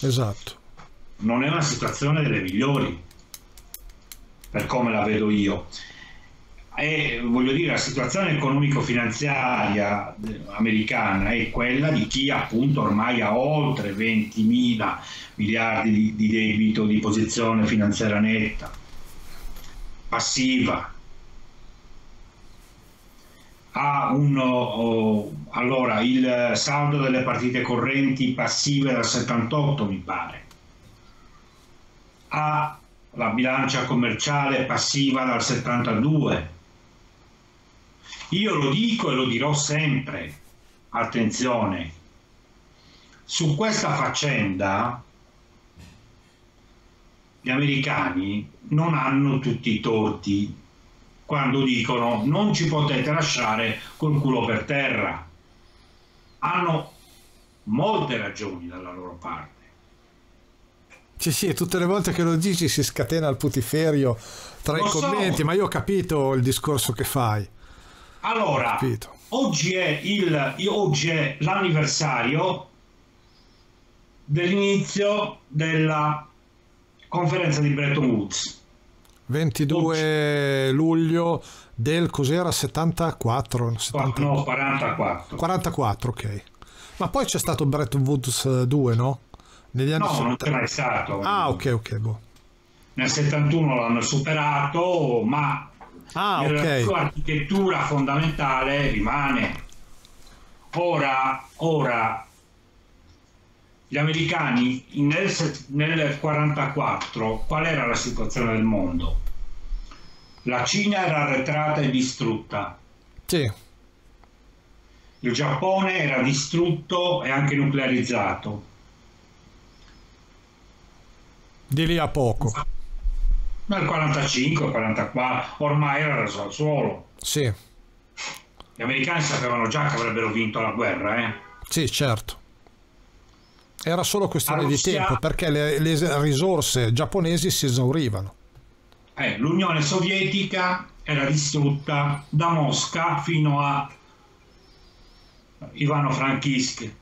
Esatto. Non è una situazione delle migliori, per come la vedo io. E voglio dire, la situazione economico-finanziaria americana è quella di chi appunto ormai ha oltre 20 mila miliardi di, di debito di posizione finanziaria netta, passiva, ha un, oh, allora, il saldo delle partite correnti passive dal 78 mi pare, ha la bilancia commerciale passiva dal 72. Io lo dico e lo dirò sempre, attenzione, su questa faccenda gli americani non hanno tutti i torti quando dicono non ci potete lasciare col culo per terra. Hanno molte ragioni dalla loro parte. Sì, sì, tutte le volte che lo dici si scatena il putiferio tra lo i commenti, so. ma io ho capito il discorso che fai. Allora, oggi è, il, oggi è l'anniversario dell'inizio della conferenza di Bretton Woods. 22 luglio del cos'era? 74 70... no 44 44 ok. Ma poi c'è stato Bretton Woods 2 no? negli anni no 70... non c'è mai stato. Ah ok ok boh. nel 71 l'hanno superato ma ah, okay. la sua architettura fondamentale rimane ora ora gli americani nel, nel 44 qual era la situazione del mondo? La Cina era arretrata e distrutta. Sì. Il Giappone era distrutto e anche nuclearizzato. Di lì a poco. Nel 45, 44, ormai era reso al suolo. Sì. Gli americani sapevano già che avrebbero vinto la guerra, eh? Sì, certo. Era solo questione Russia, di tempo perché le, le, risorse giapponesi si esaurivano. Eh, L'Unione Sovietica era distrutta da Mosca fino a Ivano Frankivsk.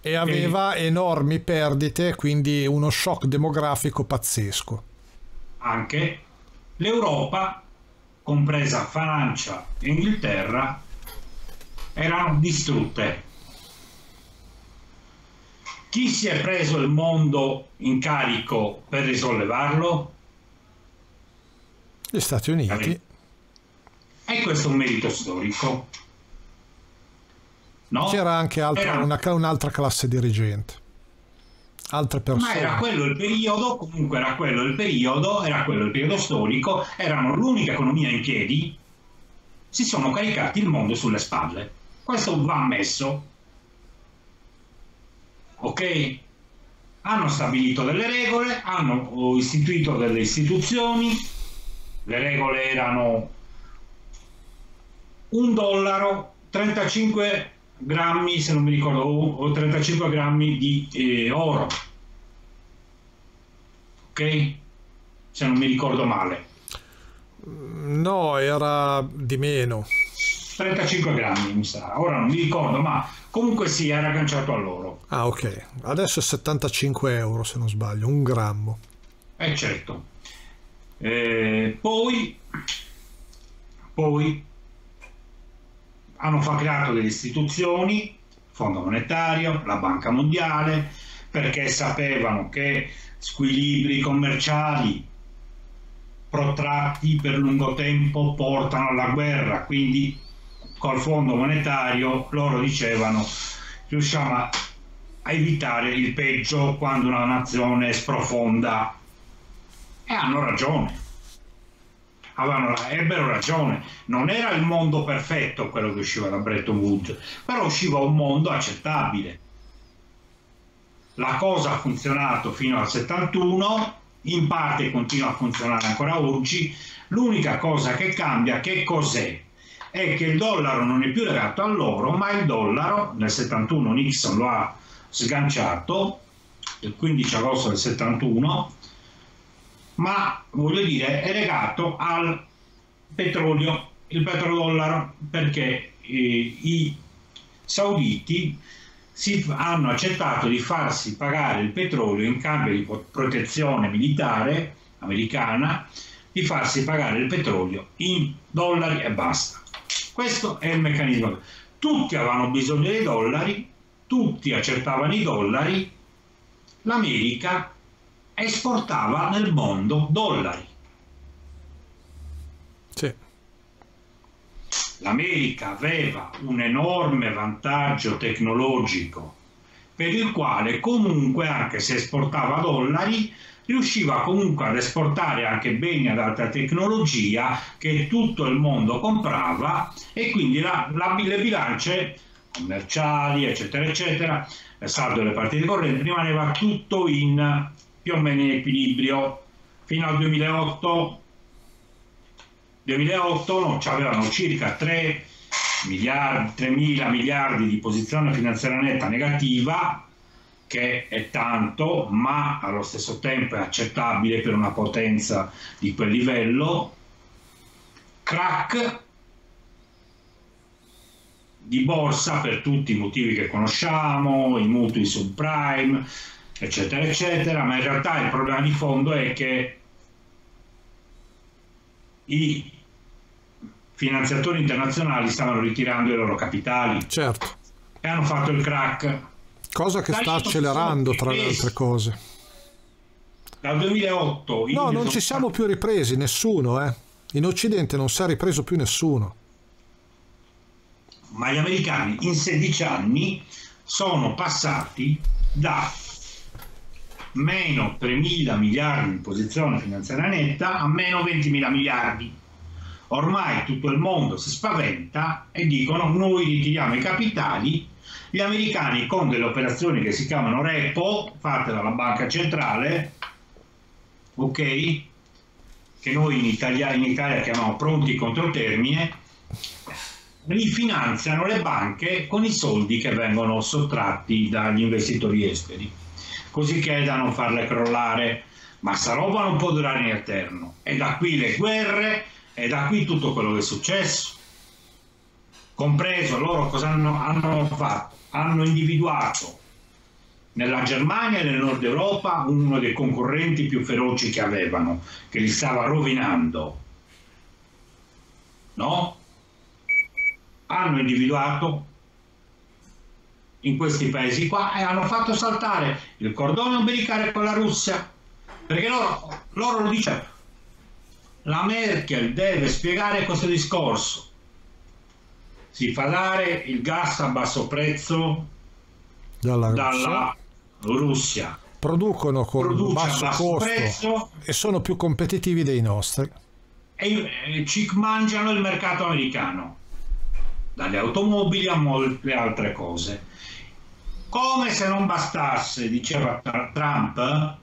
E aveva e... enormi perdite, quindi uno shock demografico pazzesco. Anche l'Europa, compresa Francia e Inghilterra, erano distrutte. Chi si è preso il mondo in carico per risollevarlo? Gli Stati Uniti. E questo è un merito storico. No? C'era anche altra, era... una, un'altra classe dirigente. Altre persone. Ma era quello il periodo, comunque era quello il periodo, era quello il periodo storico, erano l'unica economia in piedi, si sono caricati il mondo sulle spalle. Questo va ammesso. Ok? Hanno stabilito delle regole, hanno istituito delle istituzioni, le regole erano un dollaro, 35 grammi, se non mi ricordo, o 35 grammi di eh, oro. Ok? Se non mi ricordo male. No, era di meno. 35 grammi mi sa, ora non mi ricordo, ma comunque sì, era agganciato a loro. Ah, ok. Adesso è 75 euro se non sbaglio, un grammo. Eh certo. Eh, poi, poi hanno creato delle istituzioni, Fondo Monetario, la Banca Mondiale, perché sapevano che squilibri commerciali protratti per lungo tempo portano alla guerra, quindi col Fondo Monetario loro dicevano riusciamo a evitare il peggio quando una nazione sprofonda. E hanno ragione avevano, ebbero ragione, non era il mondo perfetto quello che usciva da Bretton Woods, però usciva un mondo accettabile. La cosa ha funzionato fino al 71, in parte continua a funzionare ancora oggi, l'unica cosa che cambia, che cos'è? È che il dollaro non è più legato all'oro, ma il dollaro, nel 71 Nixon lo ha sganciato, il 15 agosto del 71, ma voglio dire è legato al petrolio, il petrodollaro, perché eh, i sauditi si, hanno accettato di farsi pagare il petrolio in cambio di protezione militare americana, di farsi pagare il petrolio in dollari e basta. Questo è il meccanismo. Tutti avevano bisogno dei dollari, tutti accettavano i dollari, l'America esportava nel mondo dollari. Sì. L'America aveva un enorme vantaggio tecnologico per il quale comunque, anche se esportava dollari, riusciva comunque ad esportare anche beni ad alta tecnologia che tutto il mondo comprava e quindi la, la, le bilance commerciali, eccetera, eccetera, il saldo delle partite correnti rimaneva tutto in più o meno in equilibrio. Fino al 2008 2008 no, avevano circa 3 miliardi 3 mila miliardi di posizione finanziaria netta negativa che è tanto ma allo stesso tempo è accettabile per una potenza di quel livello. Crack di borsa per tutti i motivi che conosciamo, i mutui subprime, eccetera, eccetera, ma in realtà il problema di fondo è che i finanziatori internazionali stavano ritirando i loro capitali certo. e hanno fatto il crack. Cosa che sta accelerando tra le altre cose. Dal 2008... No, non ci siamo più ripresi, nessuno. Eh. In Occidente non si è ripreso più nessuno. Ma gli americani in 16 anni sono passati da meno 3 mila miliardi di posizione finanziaria netta a meno 20 mila miliardi. Ormai tutto il mondo si spaventa e dicono noi ritiriamo i capitali, gli americani con delle operazioni che si chiamano repo, fatte dalla banca centrale, ok, che noi in Italia, in Italia chiamiamo pronti contro termine, rifinanziano le banche con i soldi che vengono sottratti dagli investitori esteri così che da non farle crollare. Ma sta roba non può durare in eterno. E da qui le guerre, e da qui tutto quello che è successo. Compreso loro cosa hanno, hanno fatto? Hanno individuato nella Germania e nel nord Europa uno dei concorrenti più feroci che avevano, che li stava rovinando. No? Hanno individuato in questi paesi qua e hanno fatto saltare il cordone ombelicale con la Russia perché loro, loro lo dicono la Merkel deve spiegare questo discorso si fa dare il gas a basso prezzo dalla, dalla Russia. Producono con basso, basso costo prezzo, e sono più competitivi dei nostri. E ci mangiano il mercato americano, dalle automobili a molte altre cose. Come se non bastasse, diceva Trump,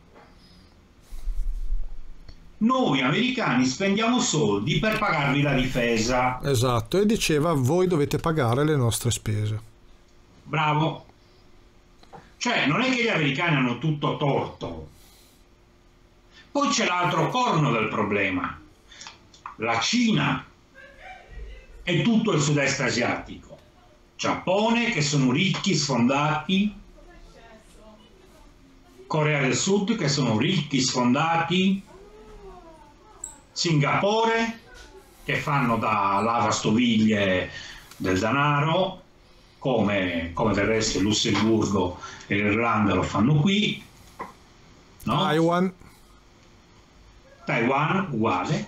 noi americani spendiamo soldi per pagarvi la difesa. Esatto, e diceva voi dovete pagare le nostre spese. Bravo. Cioè, non è che gli americani hanno tutto torto. Poi c'è l'altro corno del problema. La Cina e tutto il sud-est asiatico. Giappone, che sono ricchi, sfondati. Corea del Sud, che sono ricchi, sfondati Singapore che fanno da lavastoviglie del denaro come, come del resto Lussemburgo e l'Irlanda lo fanno qui no? Taiwan Taiwan uguale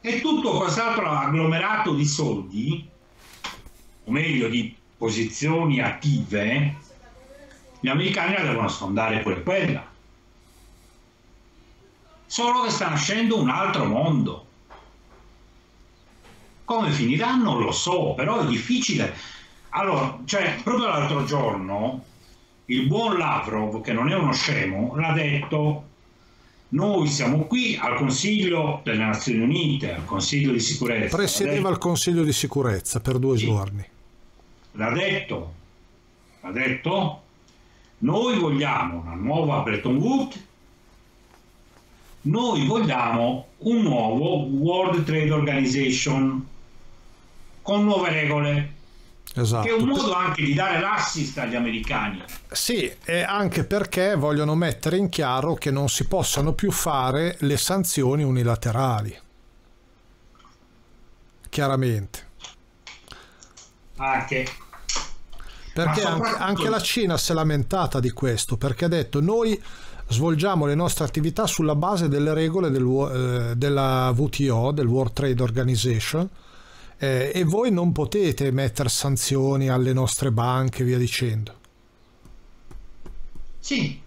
e tutto quest'altro agglomerato di soldi o meglio di posizioni attive gli americani la devono sfondare pure quella solo che sta nascendo un altro mondo. Come finirà non lo so, però è difficile. Allora, cioè, proprio l'altro giorno il buon Lavrov, che non è uno scemo, l'ha detto noi siamo qui al Consiglio delle Nazioni Unite, al Consiglio di sicurezza. Presiedeva il Consiglio di sicurezza per due sì. giorni. L'ha detto, l'ha detto, noi vogliamo una nuova Bretton Woods noi vogliamo un nuovo World Trade Organization con nuove regole. Esatto. Che è un modo anche di dare l'assist agli americani. Sì, e anche perché vogliono mettere in chiaro che non si possano più fare le sanzioni unilaterali. Chiaramente. Anche. Perché anche, anche la Cina si è lamentata di questo, perché ha detto noi svolgiamo le nostre attività sulla base delle regole del, eh, della WTO, del World Trade Organization, eh, e voi non potete mettere sanzioni alle nostre banche e via dicendo. Sì,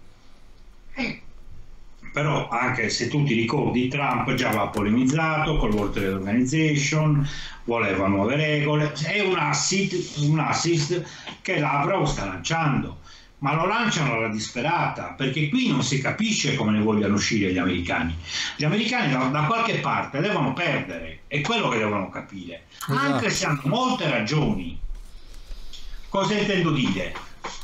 eh, però anche se tu ti ricordi Trump già aveva polemizzato con il World Trade Organization, voleva nuove regole, è un assist, un assist che Lavrov sta lanciando ma lo lanciano alla disperata perché qui non si capisce come ne vogliano uscire gli americani. Gli americani da, da qualche parte devono perdere, è quello che devono capire, esatto. anche se hanno molte ragioni. Cosa intendo dire?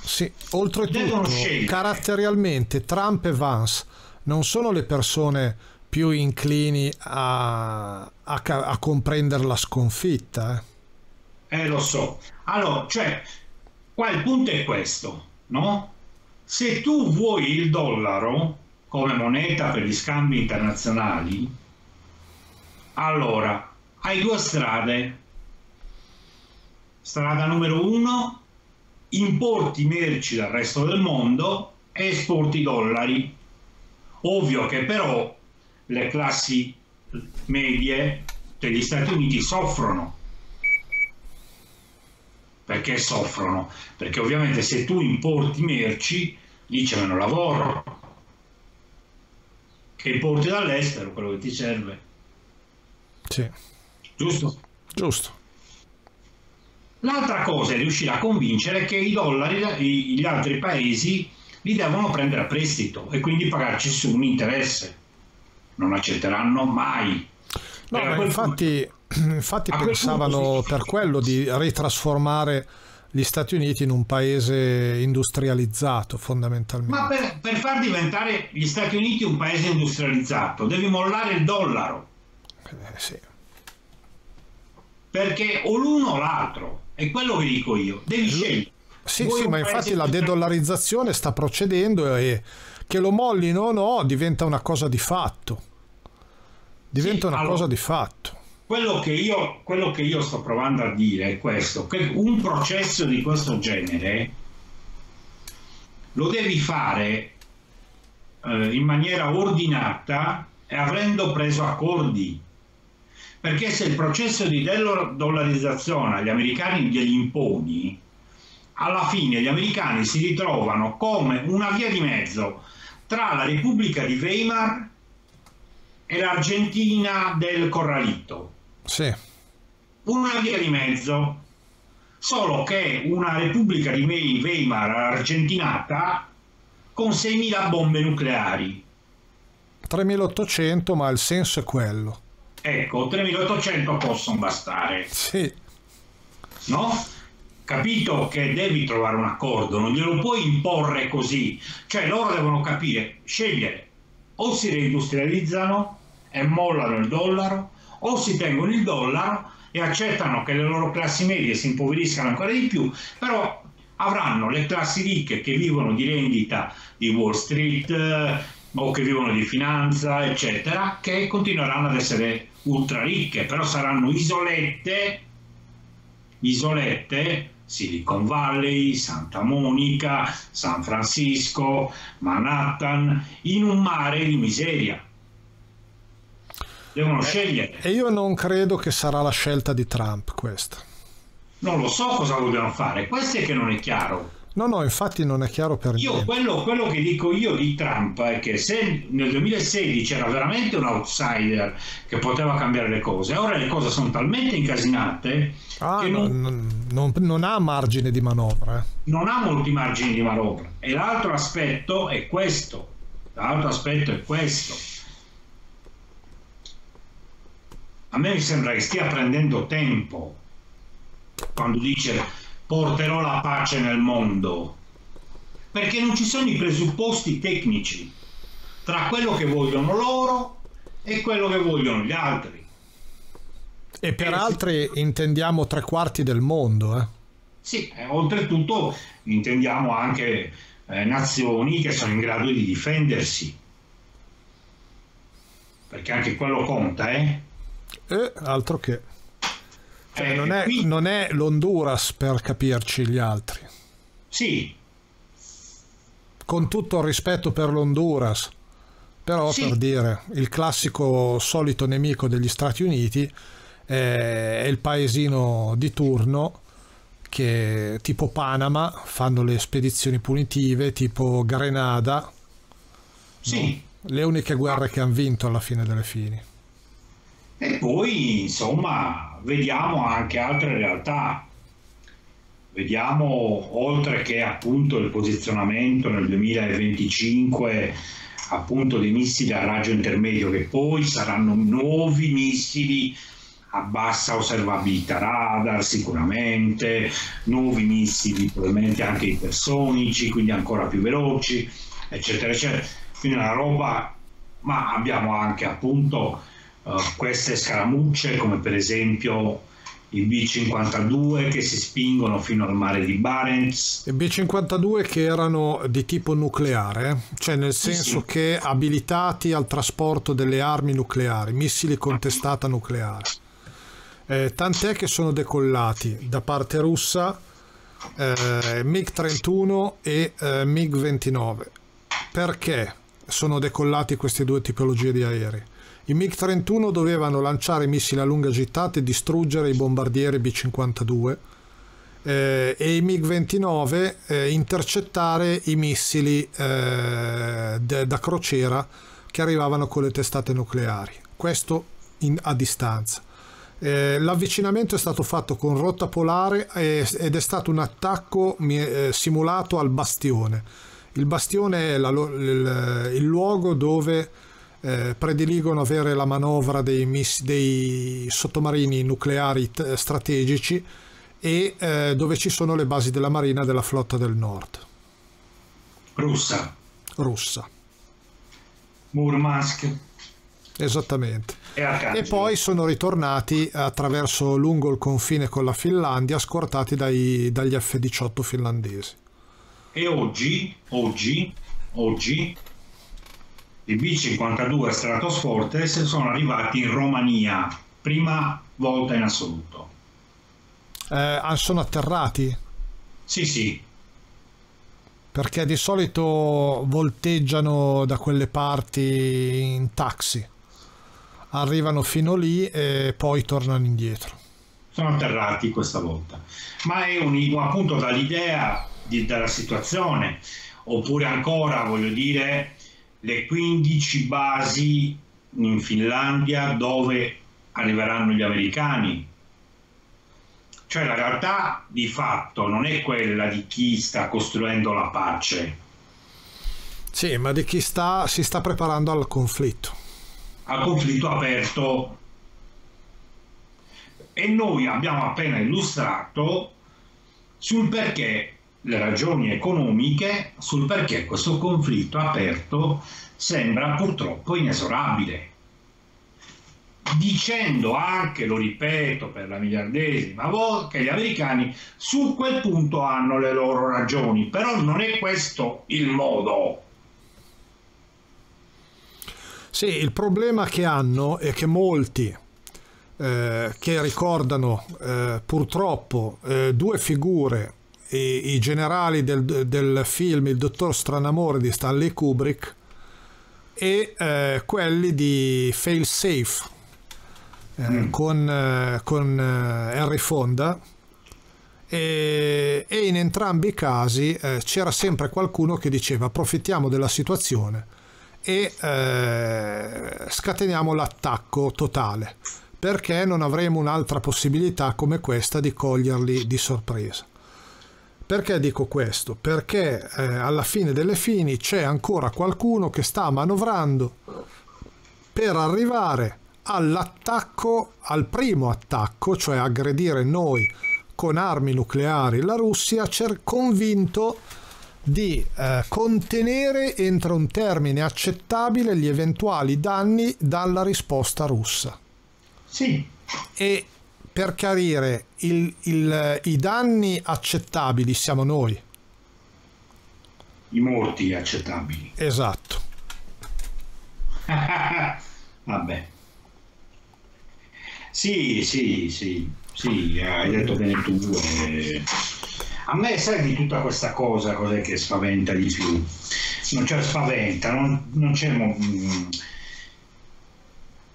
Sì, oltretutto, caratterialmente Trump e Vance non sono le persone più inclini a, a, a comprendere la sconfitta. Eh. eh, lo so. Allora, cioè, qua il punto è questo no? Se tu vuoi il dollaro come moneta per gli scambi internazionali, allora hai due strade. Strada numero uno, importi merci dal resto del mondo e esporti dollari. Ovvio che però le classi medie degli Stati Uniti soffrono perché soffrono? Perché ovviamente se tu importi merci, lì c'è meno lavoro. Che importi dall'estero, quello che ti serve. Sì. Giusto? Giusto. L'altra cosa è riuscire a convincere che i dollari, gli altri paesi, li devono prendere a prestito e quindi pagarci su un interesse. Non accetteranno mai. No, ma infatti, infatti pensavano per quello di ritrasformare gli Stati Uniti in un paese industrializzato fondamentalmente. Ma per, per, far diventare gli Stati Uniti un paese industrializzato devi mollare il dollaro. Eh, sì. Perché o l'uno o l'altro, è quello che dico io, devi scegliere. Sì, Voi sì, ma infatti la de-dollarizzazione sta procedendo e che lo mollino o no diventa una cosa di fatto. Diventa sì, una allora, cosa di fatto. Quello che, io, quello che io sto provando a dire è questo, che un processo di questo genere lo devi fare eh, in maniera ordinata e avendo preso accordi. Perché se il processo di dollarizzazione agli americani glieli imponi, alla fine gli americani si ritrovano come una via di mezzo tra la Repubblica di Weimar e l'Argentina del Corralito. Sì. Una via di mezzo, solo che una Repubblica di Weimar argentinata con 6.000 bombe nucleari. 3.800, ma il senso è quello. Ecco, 3.800 possono bastare. Sì. No? Capito che devi trovare un accordo, non glielo puoi imporre così. Cioè loro devono capire, scegliere, o si reindustrializzano e mollano il dollaro, o si tengono il dollaro e accettano che le loro classi medie si impoveriscano ancora di più, però avranno le classi ricche che vivono di rendita di Wall Street eh, o che vivono di finanza, eccetera, che continueranno ad essere ultra ricche, però saranno isolette, isolette Silicon Valley, Santa Monica, San Francisco, Manhattan, in un mare di miseria. Devono eh, scegliere. E io non credo che sarà la scelta di Trump questa non lo so cosa vogliono fare, questo è che non è chiaro. No, no, infatti non è chiaro per io, niente. Quello, quello che dico io di Trump è che se nel 2016 era veramente un outsider che poteva cambiare le cose, ora le cose sono talmente incasinate ah, che non, non, non, non, ha margine di manovra. Eh. Non ha molti margini di manovra. E l'altro aspetto è questo. L'altro aspetto è questo. A me mi sembra che stia prendendo tempo quando dice porterò la pace nel mondo, perché non ci sono i presupposti tecnici tra quello che vogliono loro e quello che vogliono gli altri. E per eh, altri intendiamo tre quarti del mondo. Eh? Sì, eh, oltretutto intendiamo anche eh, nazioni che sono in grado di difendersi. Perché anche quello conta, eh? E altro che. Cioè, eh, non, è, qui... non è l'Honduras per capirci gli altri. Sì. Con tutto il rispetto per l'Honduras, però sì. per dire, il classico solito nemico degli Stati Uniti è il paesino di turno che tipo Panama fanno le spedizioni punitive, tipo Grenada. Sì. No? Le uniche guerre che hanno vinto alla fine delle fini. E poi, insomma, vediamo anche altre realtà. Vediamo, oltre che appunto il posizionamento nel 2025 appunto dei missili a raggio intermedio che poi saranno nuovi missili a bassa osservabilità radar sicuramente, nuovi missili probabilmente anche ipersonici, quindi ancora più veloci, eccetera, eccetera. Quindi una roba, ma abbiamo anche appunto uh, queste scaramucce come per esempio i B-52 che si spingono fino al mare di Barents. I B-52 che erano di tipo nucleare, eh? cioè nel senso sì, sì. che abilitati al trasporto delle armi nucleari, missili con testata nucleare. Eh, tant'è che sono decollati da parte russa eh, MiG-31 e eh, MiG-29. Perché sono decollati queste due tipologie di aerei? I MiG-31 dovevano lanciare missili a lunga gittata e distruggere i bombardieri B-52 eh, e i MiG-29 eh, intercettare i missili eh, da crociera che arrivavano con le testate nucleari. Questo in, a distanza. Eh, l'avvicinamento è stato fatto con rotta polare ed è stato un attacco eh, simulato al bastione. Il bastione è la, il, il luogo dove eh, prediligono avere la manovra dei, miss- dei sottomarini nucleari strategici e eh, dove ci sono le basi della Marina della Flotta del Nord. Russa. Russa. Murmansk. Esattamente. e, e, poi sono ritornati attraverso lungo il confine con la Finlandia, scortati dai, dagli F-18 finlandesi. E oggi, oggi, oggi i B-52 Stratofortress sono arrivati in Romania, prima volta in assoluto. Eh, ah, sono atterrati? Sì, sì. Perché di solito volteggiano da quelle parti in taxi. Arrivano fino lì e poi tornano indietro. Sono atterrati questa volta. Ma è un, appunto dall'idea della situazione. Oppure ancora, voglio dire, le 15 basi in Finlandia dove arriveranno gli americani cioè la realtà di fatto non è quella di chi sta costruendo la pace. Sì, ma di chi sta, si sta preparando al conflitto. Al conflitto aperto. E noi abbiamo appena illustrato sul perché le ragioni economiche, sul perché questo conflitto aperto sembra purtroppo inesorabile dicendo anche, lo ripeto per la miliardesima volta, che gli americani su quel punto hanno le loro ragioni, però non è questo il modo. Sì, il problema che hanno è che molti eh, che ricordano eh, purtroppo eh, due figure, i, i generali del, del, film Il dottor Stranamore di Stanley Kubrick e eh, quelli di Fail Safe eh, mm. con, eh, con eh, Henry Fonda e, e, in entrambi i casi eh, c'era sempre qualcuno che diceva approfittiamo della situazione e eh, scateniamo l'attacco totale perché non avremo un'altra possibilità come questa di coglierli di sorpresa. Perché dico questo? Perché eh, alla fine delle fini c'è ancora qualcuno che sta manovrando per arrivare all'attacco, al primo attacco, cioè aggredire noi con armi nucleari la Russia, convinto di eh, contenere entro un termine accettabile gli eventuali danni dalla risposta russa. Sì. E per chiarire, il, il, i danni accettabili siamo noi. I morti accettabili. Esatto. Vabbè. Sì, sì, sì, sì, hai detto bene tu. Eh. A me sai di tutta questa cosa, cos'è che spaventa di più? Non c'è spaventa, non, non c'è... Mm,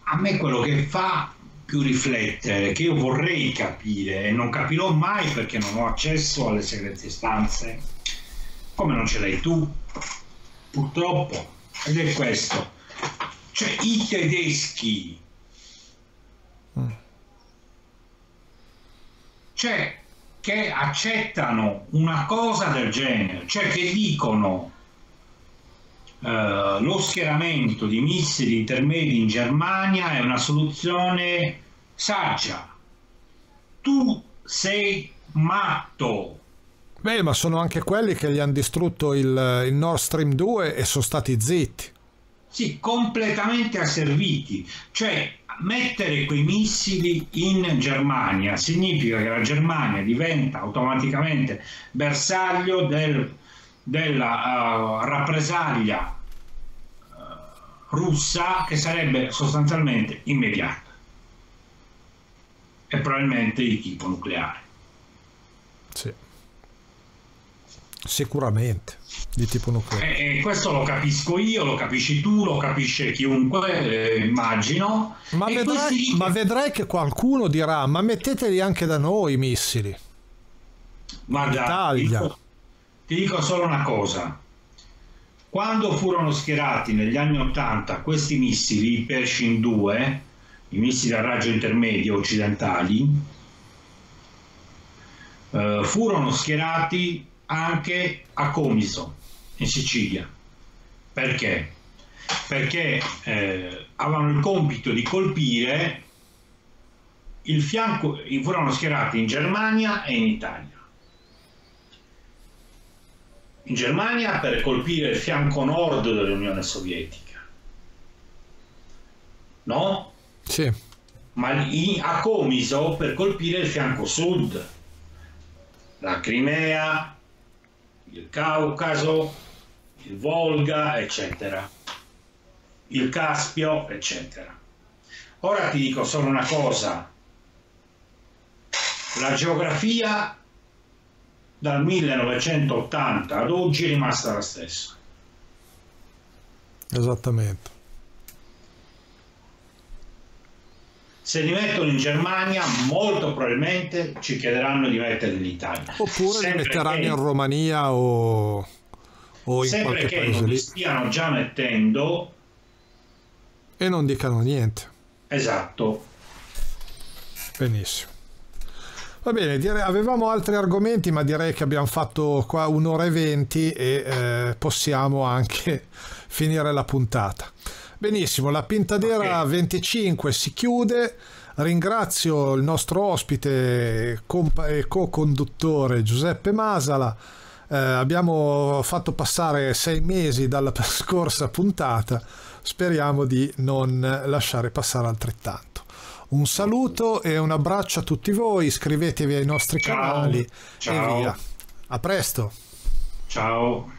a me quello che fa più riflettere, che io vorrei capire e non capirò mai perché non ho accesso alle segrete stanze, come non ce l'hai tu, purtroppo, ed è questo. Cioè i tedeschi. Cioè che accettano una cosa del genere, cioè che dicono eh, lo schieramento di missili intermedi in Germania è una soluzione saggia. Tu sei matto. Beh, ma sono anche quelli che gli hanno distrutto il, il Nord Stream 2 e sono stati zitti. Sì, completamente asserviti. Cioè, mettere quei missili in Germania significa che la Germania diventa automaticamente bersaglio del, della uh, rappresaglia uh, russa che sarebbe sostanzialmente immediata e probabilmente di tipo nucleare. Sì. Sicuramente di tipo nucleare. E eh, questo lo capisco io, lo capisci tu, lo capisce chiunque, eh, immagino. Ma vedrai, questi... ma vedrai, che qualcuno dirà, ma metteteli anche da noi i missili. Guarda, Italia. Dico, ti dico solo una cosa. Quando furono schierati negli anni 80 questi missili, i Pershing 2, i missili a raggio intermedio occidentali, eh, furono schierati anche a Comiso, in Sicilia. Perché? Perché eh, avevano il compito di colpire il fianco, furono schierati in Germania e in Italia. In Germania per colpire il fianco nord dell'Unione Sovietica, no? Sì. Ma a Comiso per colpire il fianco sud, la Crimea, il Caucaso, il Volga, eccetera, il Caspio, eccetera. Ora ti dico solo una cosa, la geografia dal 1980 ad oggi è rimasta la stessa. Esattamente. Se li mettono in Germania, molto probabilmente ci chiederanno di metterli in Italia. Oppure Sempre li metteranno che... in Romania o, o in Sempre qualche che paese li stiano già mettendo e non dicano niente. Esatto. Benissimo. Va bene, direi, avevamo altri argomenti, ma direi che abbiamo fatto qua un'ora e venti e eh, possiamo anche finire la puntata. Benissimo, la Pintadera okay. 25 si chiude. Ringrazio il nostro ospite e co-conduttore Giuseppe Masala. Eh, abbiamo fatto passare sei mesi dalla scorsa puntata. Speriamo di non lasciare passare altrettanto. Un saluto e un abbraccio a tutti voi, iscrivetevi ai nostri Ciao. canali Ciao. e via. A presto. Ciao.